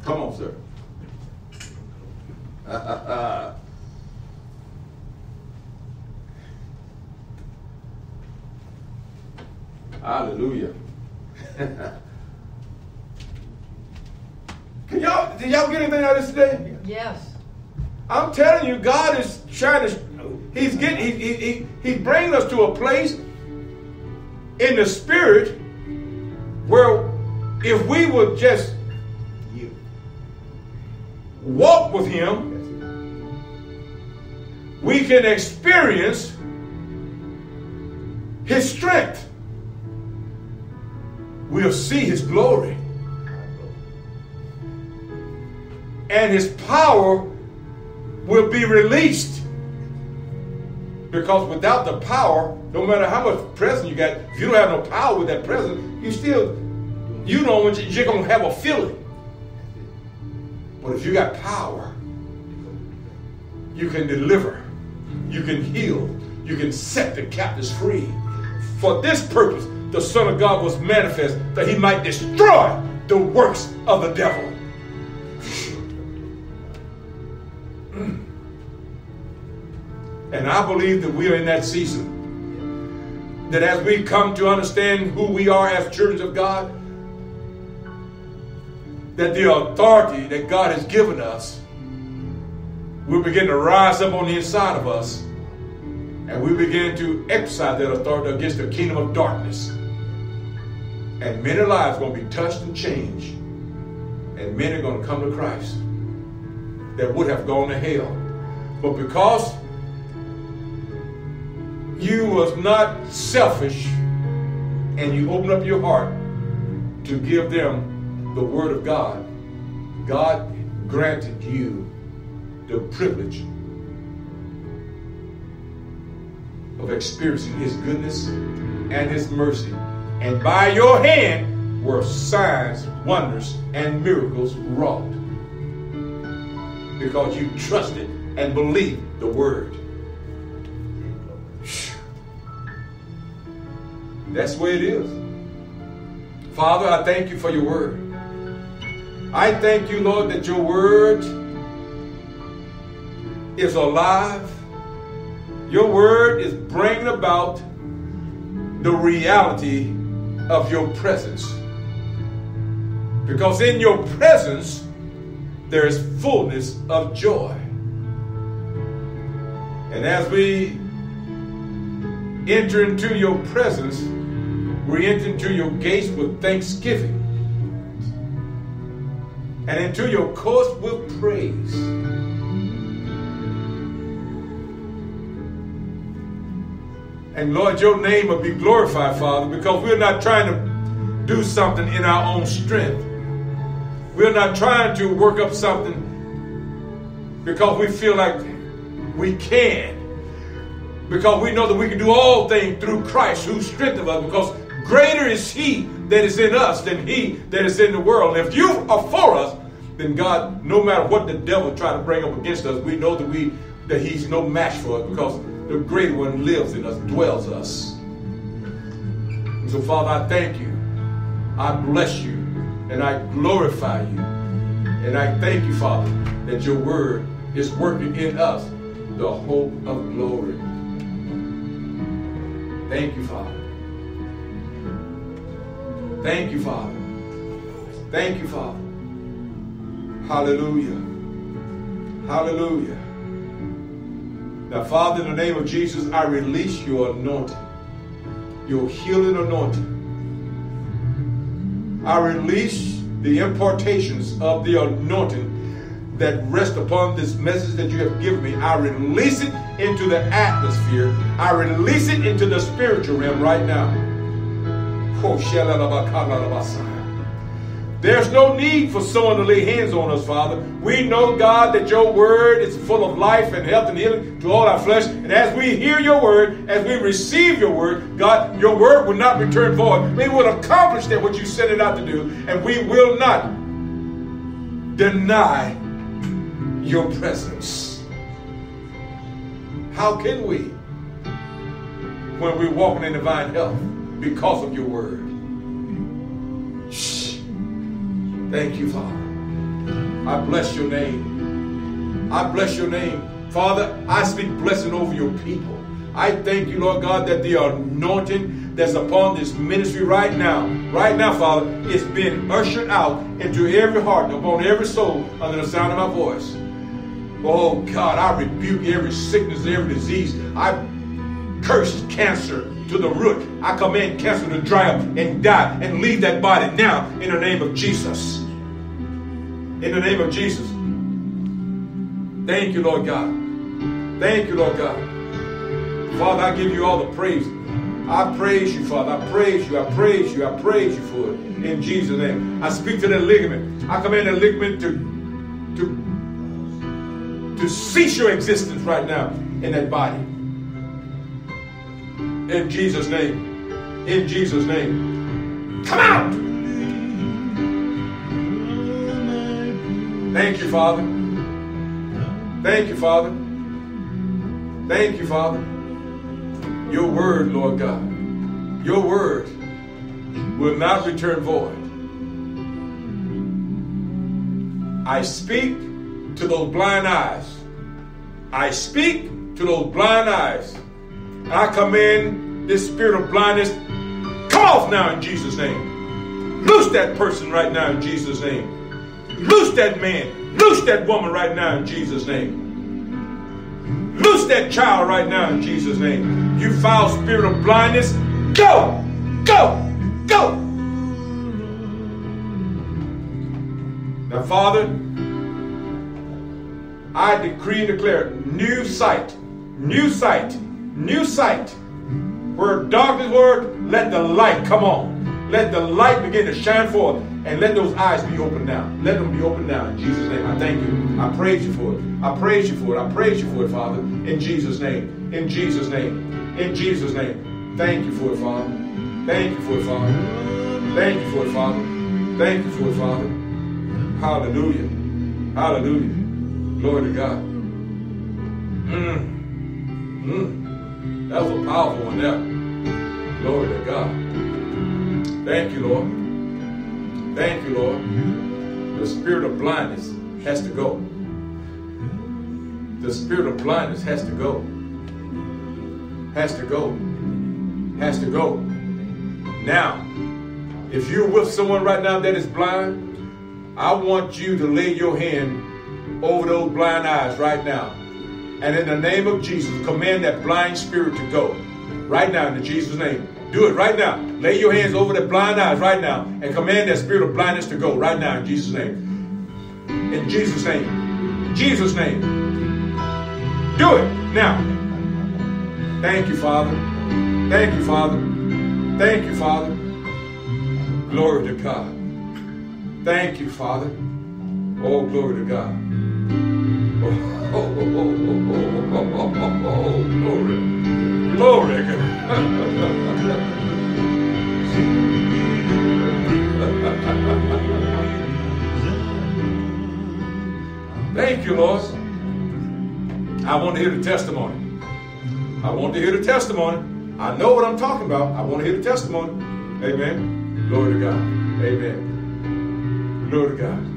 Come on, sir. *laughs* Hallelujah. *laughs* Can y'all, did y'all get anything out of this today? Yes. I'm telling you, God is trying to. He's getting. He, he, he, he's bringing us to a place in the spirit where, if we would just walk with Him, we can experience His strength. We'll see His glory, and His power will be released. Because without the power, no matter how much presence you got, if you don't have no power with that presence, you still, you know, you're going to have a feeling. But if you got power, you can deliver, you can heal, you can set the captives free. For this purpose, the Son of God was manifest that he might destroy the works of the devil. And I believe that we are in that season. That as we come to understand who we are as children of God, that the authority that God has given us will begin to rise up on the inside of us. And we begin to exercise that authority against the kingdom of darkness. And many lives are going to be touched and changed. And many are going to come to Christ that would have gone to hell. But because you was not selfish and you opened up your heart to give them the word of God, God granted you the privilege of experiencing his goodness and his mercy. And by your hand were signs, wonders, and miracles wrought. Because you trusted and believed the word. That's the way it is. Father, I thank you for your word. I thank you, Lord, that your word is alive. Your word is bringing about the reality of your presence. Because in your presence, there is fullness of joy. And as we enter into your presence, we enter into your gates with thanksgiving and into your courts with praise. And Lord, your name will be glorified, Father, because we're not trying to do something in our own strength. We're not trying to work up something because we feel like we can. Because we know that we can do all things through Christ who strengthens us. Because greater is He that is in us than he that is in the world. If you are for us, then God, no matter what the devil try to bring up against us, we know that we that he's no match for us because the greater one lives in us, dwells us. And so, Father, I thank you. I bless you and I glorify you. And I thank you, Father, that your word is working in us the hope of glory. Thank you, Father. Thank you, Father. Thank you, Father. Hallelujah. Hallelujah. Now, Father, in the name of Jesus, I release your anointing, your healing anointing. I release the importations of the anointing that rest upon this message that you have given me. I release it into the atmosphere. I release it into the spiritual realm right now. There's no need for someone to lay hands on us, Father. We know, God, that your word is full of life and health and healing to all our flesh. And as we hear your word, as we receive your word, God, your word will not return void. We will accomplish that what you sent it out to do, and we will not deny your presence. How can we when we're walking in divine health because of your word? Thank you, Father. I bless your name. I bless your name. Father, I speak blessing over your people. I thank you, Lord God, that the anointing that's upon this ministry right now, right now, Father, is being ushered out into every heart, upon every soul under the sound of my voice. Oh God, I rebuke every sickness, every disease. I curse cancer to the root. I command cancer to dry up and die and leave that body now in the name of Jesus. In the name of Jesus. Thank you, Lord God. Thank you, Lord God. Father, I give you all the praise. I praise you, Father. I praise you. I praise you. I praise you for it. In Jesus' name. I speak to that ligament. I command that ligament to, to, to cease your existence right now in that body. In Jesus' name. In Jesus' name. Come out! Thank you, Father. Thank you, Father. Thank you, Father. Your word, Lord God, your word will not return void. I speak to those blind eyes. I speak to those blind eyes. I command this spirit of blindness, come off now in Jesus' name. Loose that person right now in Jesus' name. Loose that man. Loose that woman right now in Jesus' name. Loose that child right now in Jesus' name. You foul spirit of blindness, go, go, go. Now, Father, I decree and declare new sight, new sight, new sight. Where darkness were, let the light come on. Let the light begin to shine forth and let those eyes be open now. Let them be open now in Jesus' name. I thank you. I praise you for it. I praise you for it. I praise you for it, Father. In Jesus' name. In Jesus' name. In Jesus' name. Thank you for it, Father. Thank you for it, Father. Thank you for it, Father. Thank you for it, Father. Hallelujah. Hallelujah. Glory to God. Mm. Mm. That was a powerful one there. Glory to God. Thank you, Lord. Thank you, Lord. Mm-hmm. The spirit of blindness has to go. The spirit of blindness has to go. Has to go. Has to go. Now, if you're with someone right now that is blind, I want you to lay your hand over those blind eyes right now. And in the name of Jesus, command that blind spirit to go. Right now, in Jesus' name. Do it right now. Lay your hands over the blind eyes right now and command that spirit of blindness to go right now in Jesus' name. In Jesus' name. In Jesus' name. Do it now. Thank you, Father. Thank you, Father. Thank you, Father. Glory to God. Thank you, Father. Oh, glory to God. Glory. *laughs* Glory. Thank you, Lord. I want to hear the testimony. I want to hear the testimony. I know what I'm talking about. I want to hear the testimony. Amen. Glory to God. Amen. Glory to God.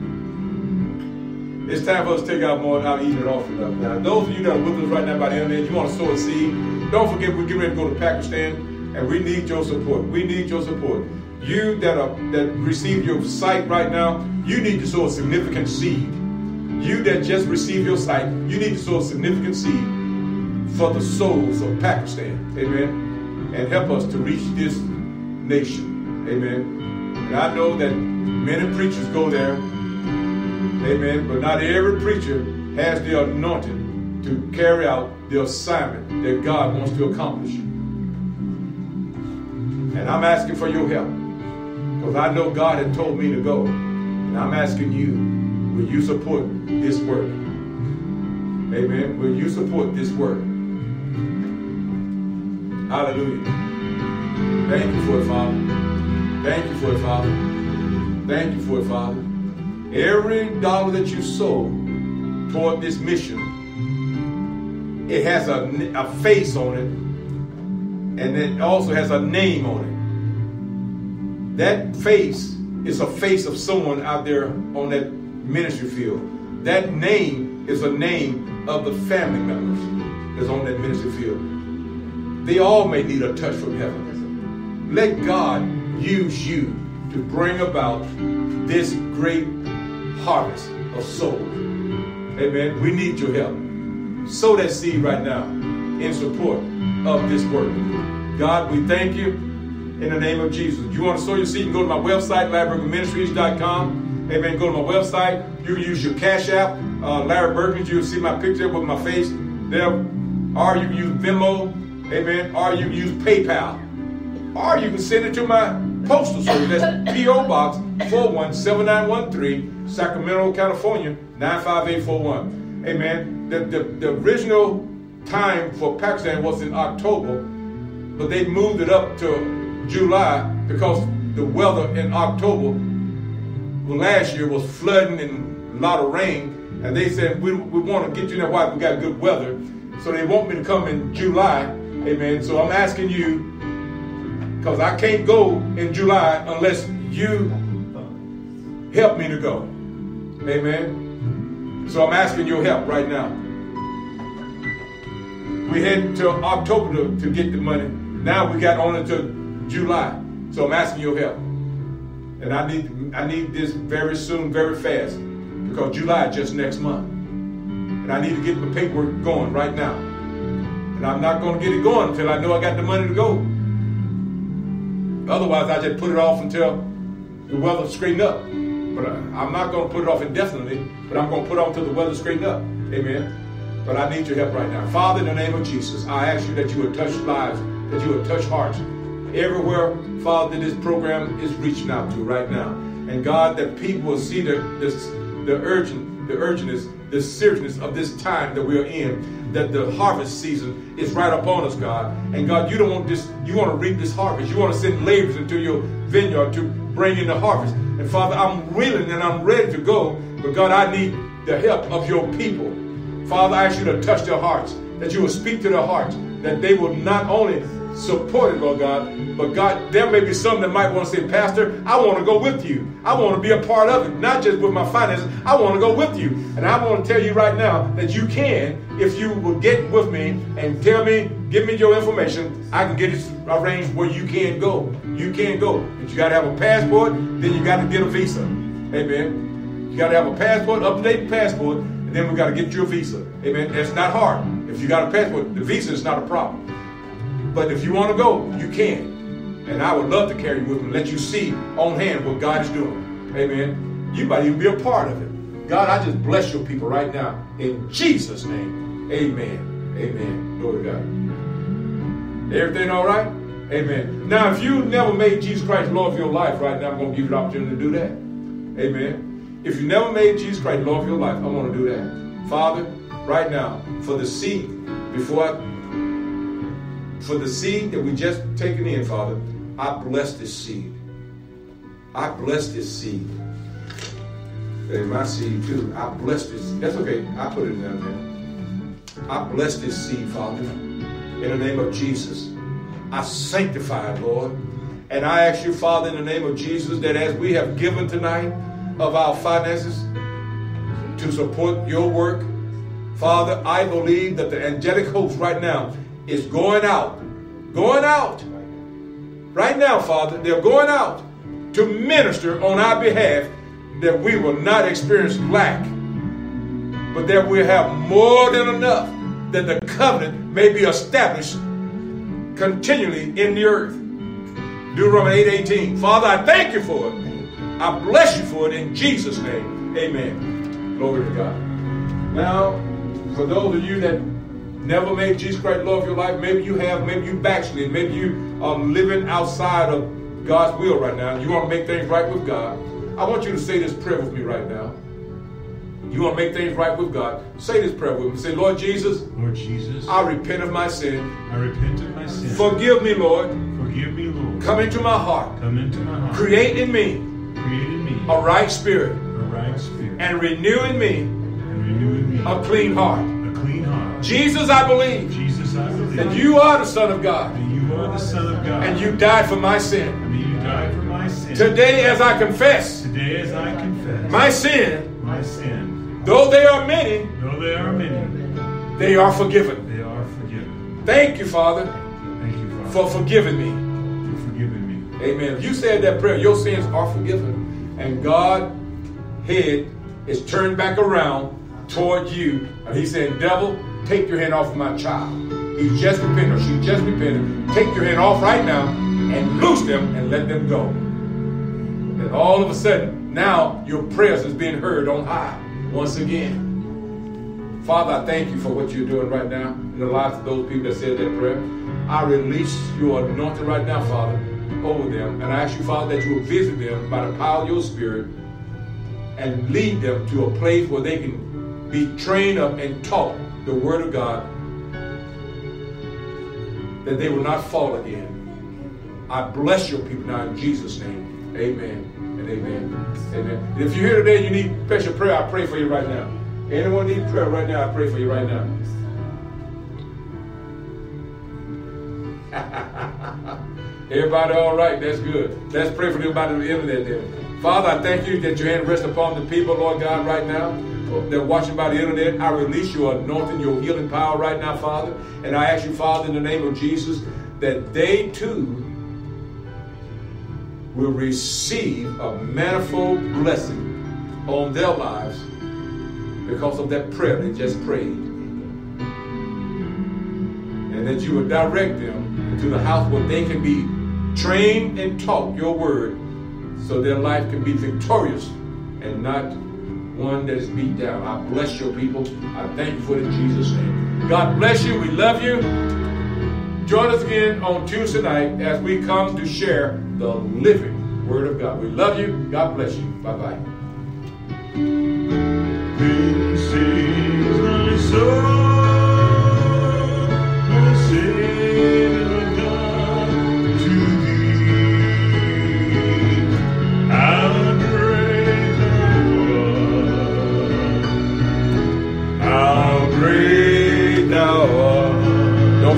It's time for us to take out more out eating offering up. Now, those of you that are with us right now by the internet, you want to sow a seed. Don't forget, we're getting ready to go to Pakistan, and we need your support. We need your support. You that are that received your sight right now, you need to sow a significant seed. You that just received your sight, you need to sow a significant seed for the souls of Pakistan. Amen. And help us to reach this nation. Amen. And I know that many preachers go there. Amen. But not every preacher has the anointing to carry out the assignment that God wants to accomplish. And I'm asking for your help. Because I know God had told me to go. And I'm asking you, will you support this work? Amen. Will you support this work? Hallelujah. Thank you for it, Father. Thank you for it, Father. Thank you for it, Father. Every dollar that you sow toward this mission, it has a, a face on it, and it also has a name on it. That face is a face of someone out there on that ministry field. That name is a name of the family members that's on that ministry field. They all may need a touch from heaven. Let God use you to bring about this great harvest of souls. Amen. We need your help. Sow that seed right now in support of this work. God, we thank you in the name of Jesus. You want to sow your seed, you can go to my website, LarryBirgansMinistries.com. Amen. Go to my website. You can use your Cash App, uh, Larry Birgans. You'll see my picture with my face there. Or you can use Venmo. Amen. Or you can use PayPal. Or you can send it to my postal service. That's P.O. Box 417913, Sacramento, California, 95841. Amen. The, the, the original time for Pakistan was in October, but they moved it up to July because the weather in October well, last year was flooding and a lot of rain. And they said, we, we want to get you there while we got good weather. So they want me to come in July. Amen. So I'm asking you, because I can't go in July unless you help me to go. Amen. So I'm asking your help right now. We head to October to, to get the money. Now we got on until July. So I'm asking your help. And I need I need this very soon, very fast. Because July is just next month. And I need to get the paperwork going right now. And I'm not going to get it going until I know I got the money to go. Otherwise, I just put it off until the weather straighten up. But I'm not going to put it off indefinitely, but I'm going to put it off until the weather straighten up. Amen. But I need your help right now. Father, in the name of Jesus, I ask you that you would touch lives, that you would touch hearts. Everywhere, Father, this program is reaching out to right now. And God, that people will see the, this, the urgent, the urgentness, the seriousness of this time that we are in, that the harvest season is right upon us, God. And God, you don't want this, you want to reap this harvest. You want to send laborers into your vineyard to bring in the harvest. And Father, I'm willing and I'm ready to go, but God, I need the help of your people. Father, I ask you to touch their hearts, that you will speak to their hearts, that they will not only support it, Lord God, but God, there may be some that might want to say, Pastor, I want to go with you. I want to be a part of it, not just with my finances. I want to go with you. And I want to tell you right now that you can, if you will get with me and tell me, give me your information, I can get it arranged where you can go. You can go. But you got to have a passport, then you got to get a visa. Amen. You got to have a passport, up-to-date passport, and then we got to get you a visa. Amen. That's not hard. If you got a passport, the visa is not a problem. But if you want to go, you can. And I would love to carry you with me, let you see on hand what God is doing. Amen. You might even be a part of it. God, I just bless your people right now. In Jesus' name. Amen. Amen. Glory to God. Everything all right? Amen. Now, if you never made Jesus Christ Lord of your life right now, I'm going to give you the opportunity to do that. Amen. If you never made Jesus Christ Lord of your life, I want to do that. Father, right now, for the seed, before I, for the seed that we just taken in, Father, I bless this seed. I bless this seed. And my seed too. I bless this. That's okay. I put it down there. I bless this seed, Father, in the name of Jesus. I sanctify it, Lord. And I ask you, Father, in the name of Jesus, that as we have given tonight of our finances to support your work, Father, I believe that the angelic host right now is going out, going out. Right now, Father, they're going out to minister on our behalf that we will not experience lack, but that we have more than enough that the covenant may be established continually in the earth. Deuteronomy 8 18. Father, I thank you for it. I bless you for it in Jesus' name. Amen. Glory to God. Now, for those of you that never made Jesus Christ Lord of your life, maybe you have, maybe you backslid, maybe you are living outside of God's will right now. You want to make things right with God. I want you to say this prayer with me right now. You want to make things right with God. Say this prayer with me. Say, Lord Jesus, Lord Jesus, I repent of my sin. I repent of my sin. Forgive me, Lord. Forgive me, Lord. Come into my heart. Come into my heart. Create in me Create in me a right spirit a right spirit and renew in me and renew in me a clean heart. Clean heart. Jesus, I believe Jesus, I believe that you are the Son of God that you are the Son of God. and you died for my sin. and you died for my sin. Today, as I confess Today, as I confess my sin, my sin, though they are many, though there are many, they are forgiven. they are forgiven. Thank you, Father, Thank you, Father, for forgiving me. for forgiving me. Amen. If you said that prayer, your sins are forgiven. And God's head is turned back around toward you. And He said, Devil, take your hand off of my child. He's just repented or she just repented. Take your hand off right now and loose them and let them go. And all of a sudden, now your prayers is being heard on high once again. Father, I thank you for what you're doing right now in the lives of those people that said that prayer. I release your anointing right now, Father, over them. And I ask you, Father, that you will visit them by the power of your Spirit and lead them to a place where they can be trained up and taught the Word of God, that they will not fall again. I bless your people now in Jesus' name. Amen and amen. Amen. If you're here today and you need special prayer, I pray for you right now. Anyone need prayer right now, I pray for you right now. *laughs* Everybody all right? That's good. Let's pray for them by the internet then. Father, I thank you that your hand rests upon the people, Lord God, right now. They're watching by the internet. I release your anointing, your healing power right now, Father. And I ask you, Father, in the name of Jesus, that they too will receive a manifold blessing on their lives because of that prayer they just prayed. And that you will direct them to the house where they can be trained and taught your word so their life can be victorious and not one that is beat down. I bless your people. I thank you for it in Jesus' name. God bless you. We love you. Join us again on Tuesday night as we come to share the living Word of God. We love you. God bless you. Bye bye.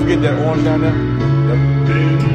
get that orange down there? Yep.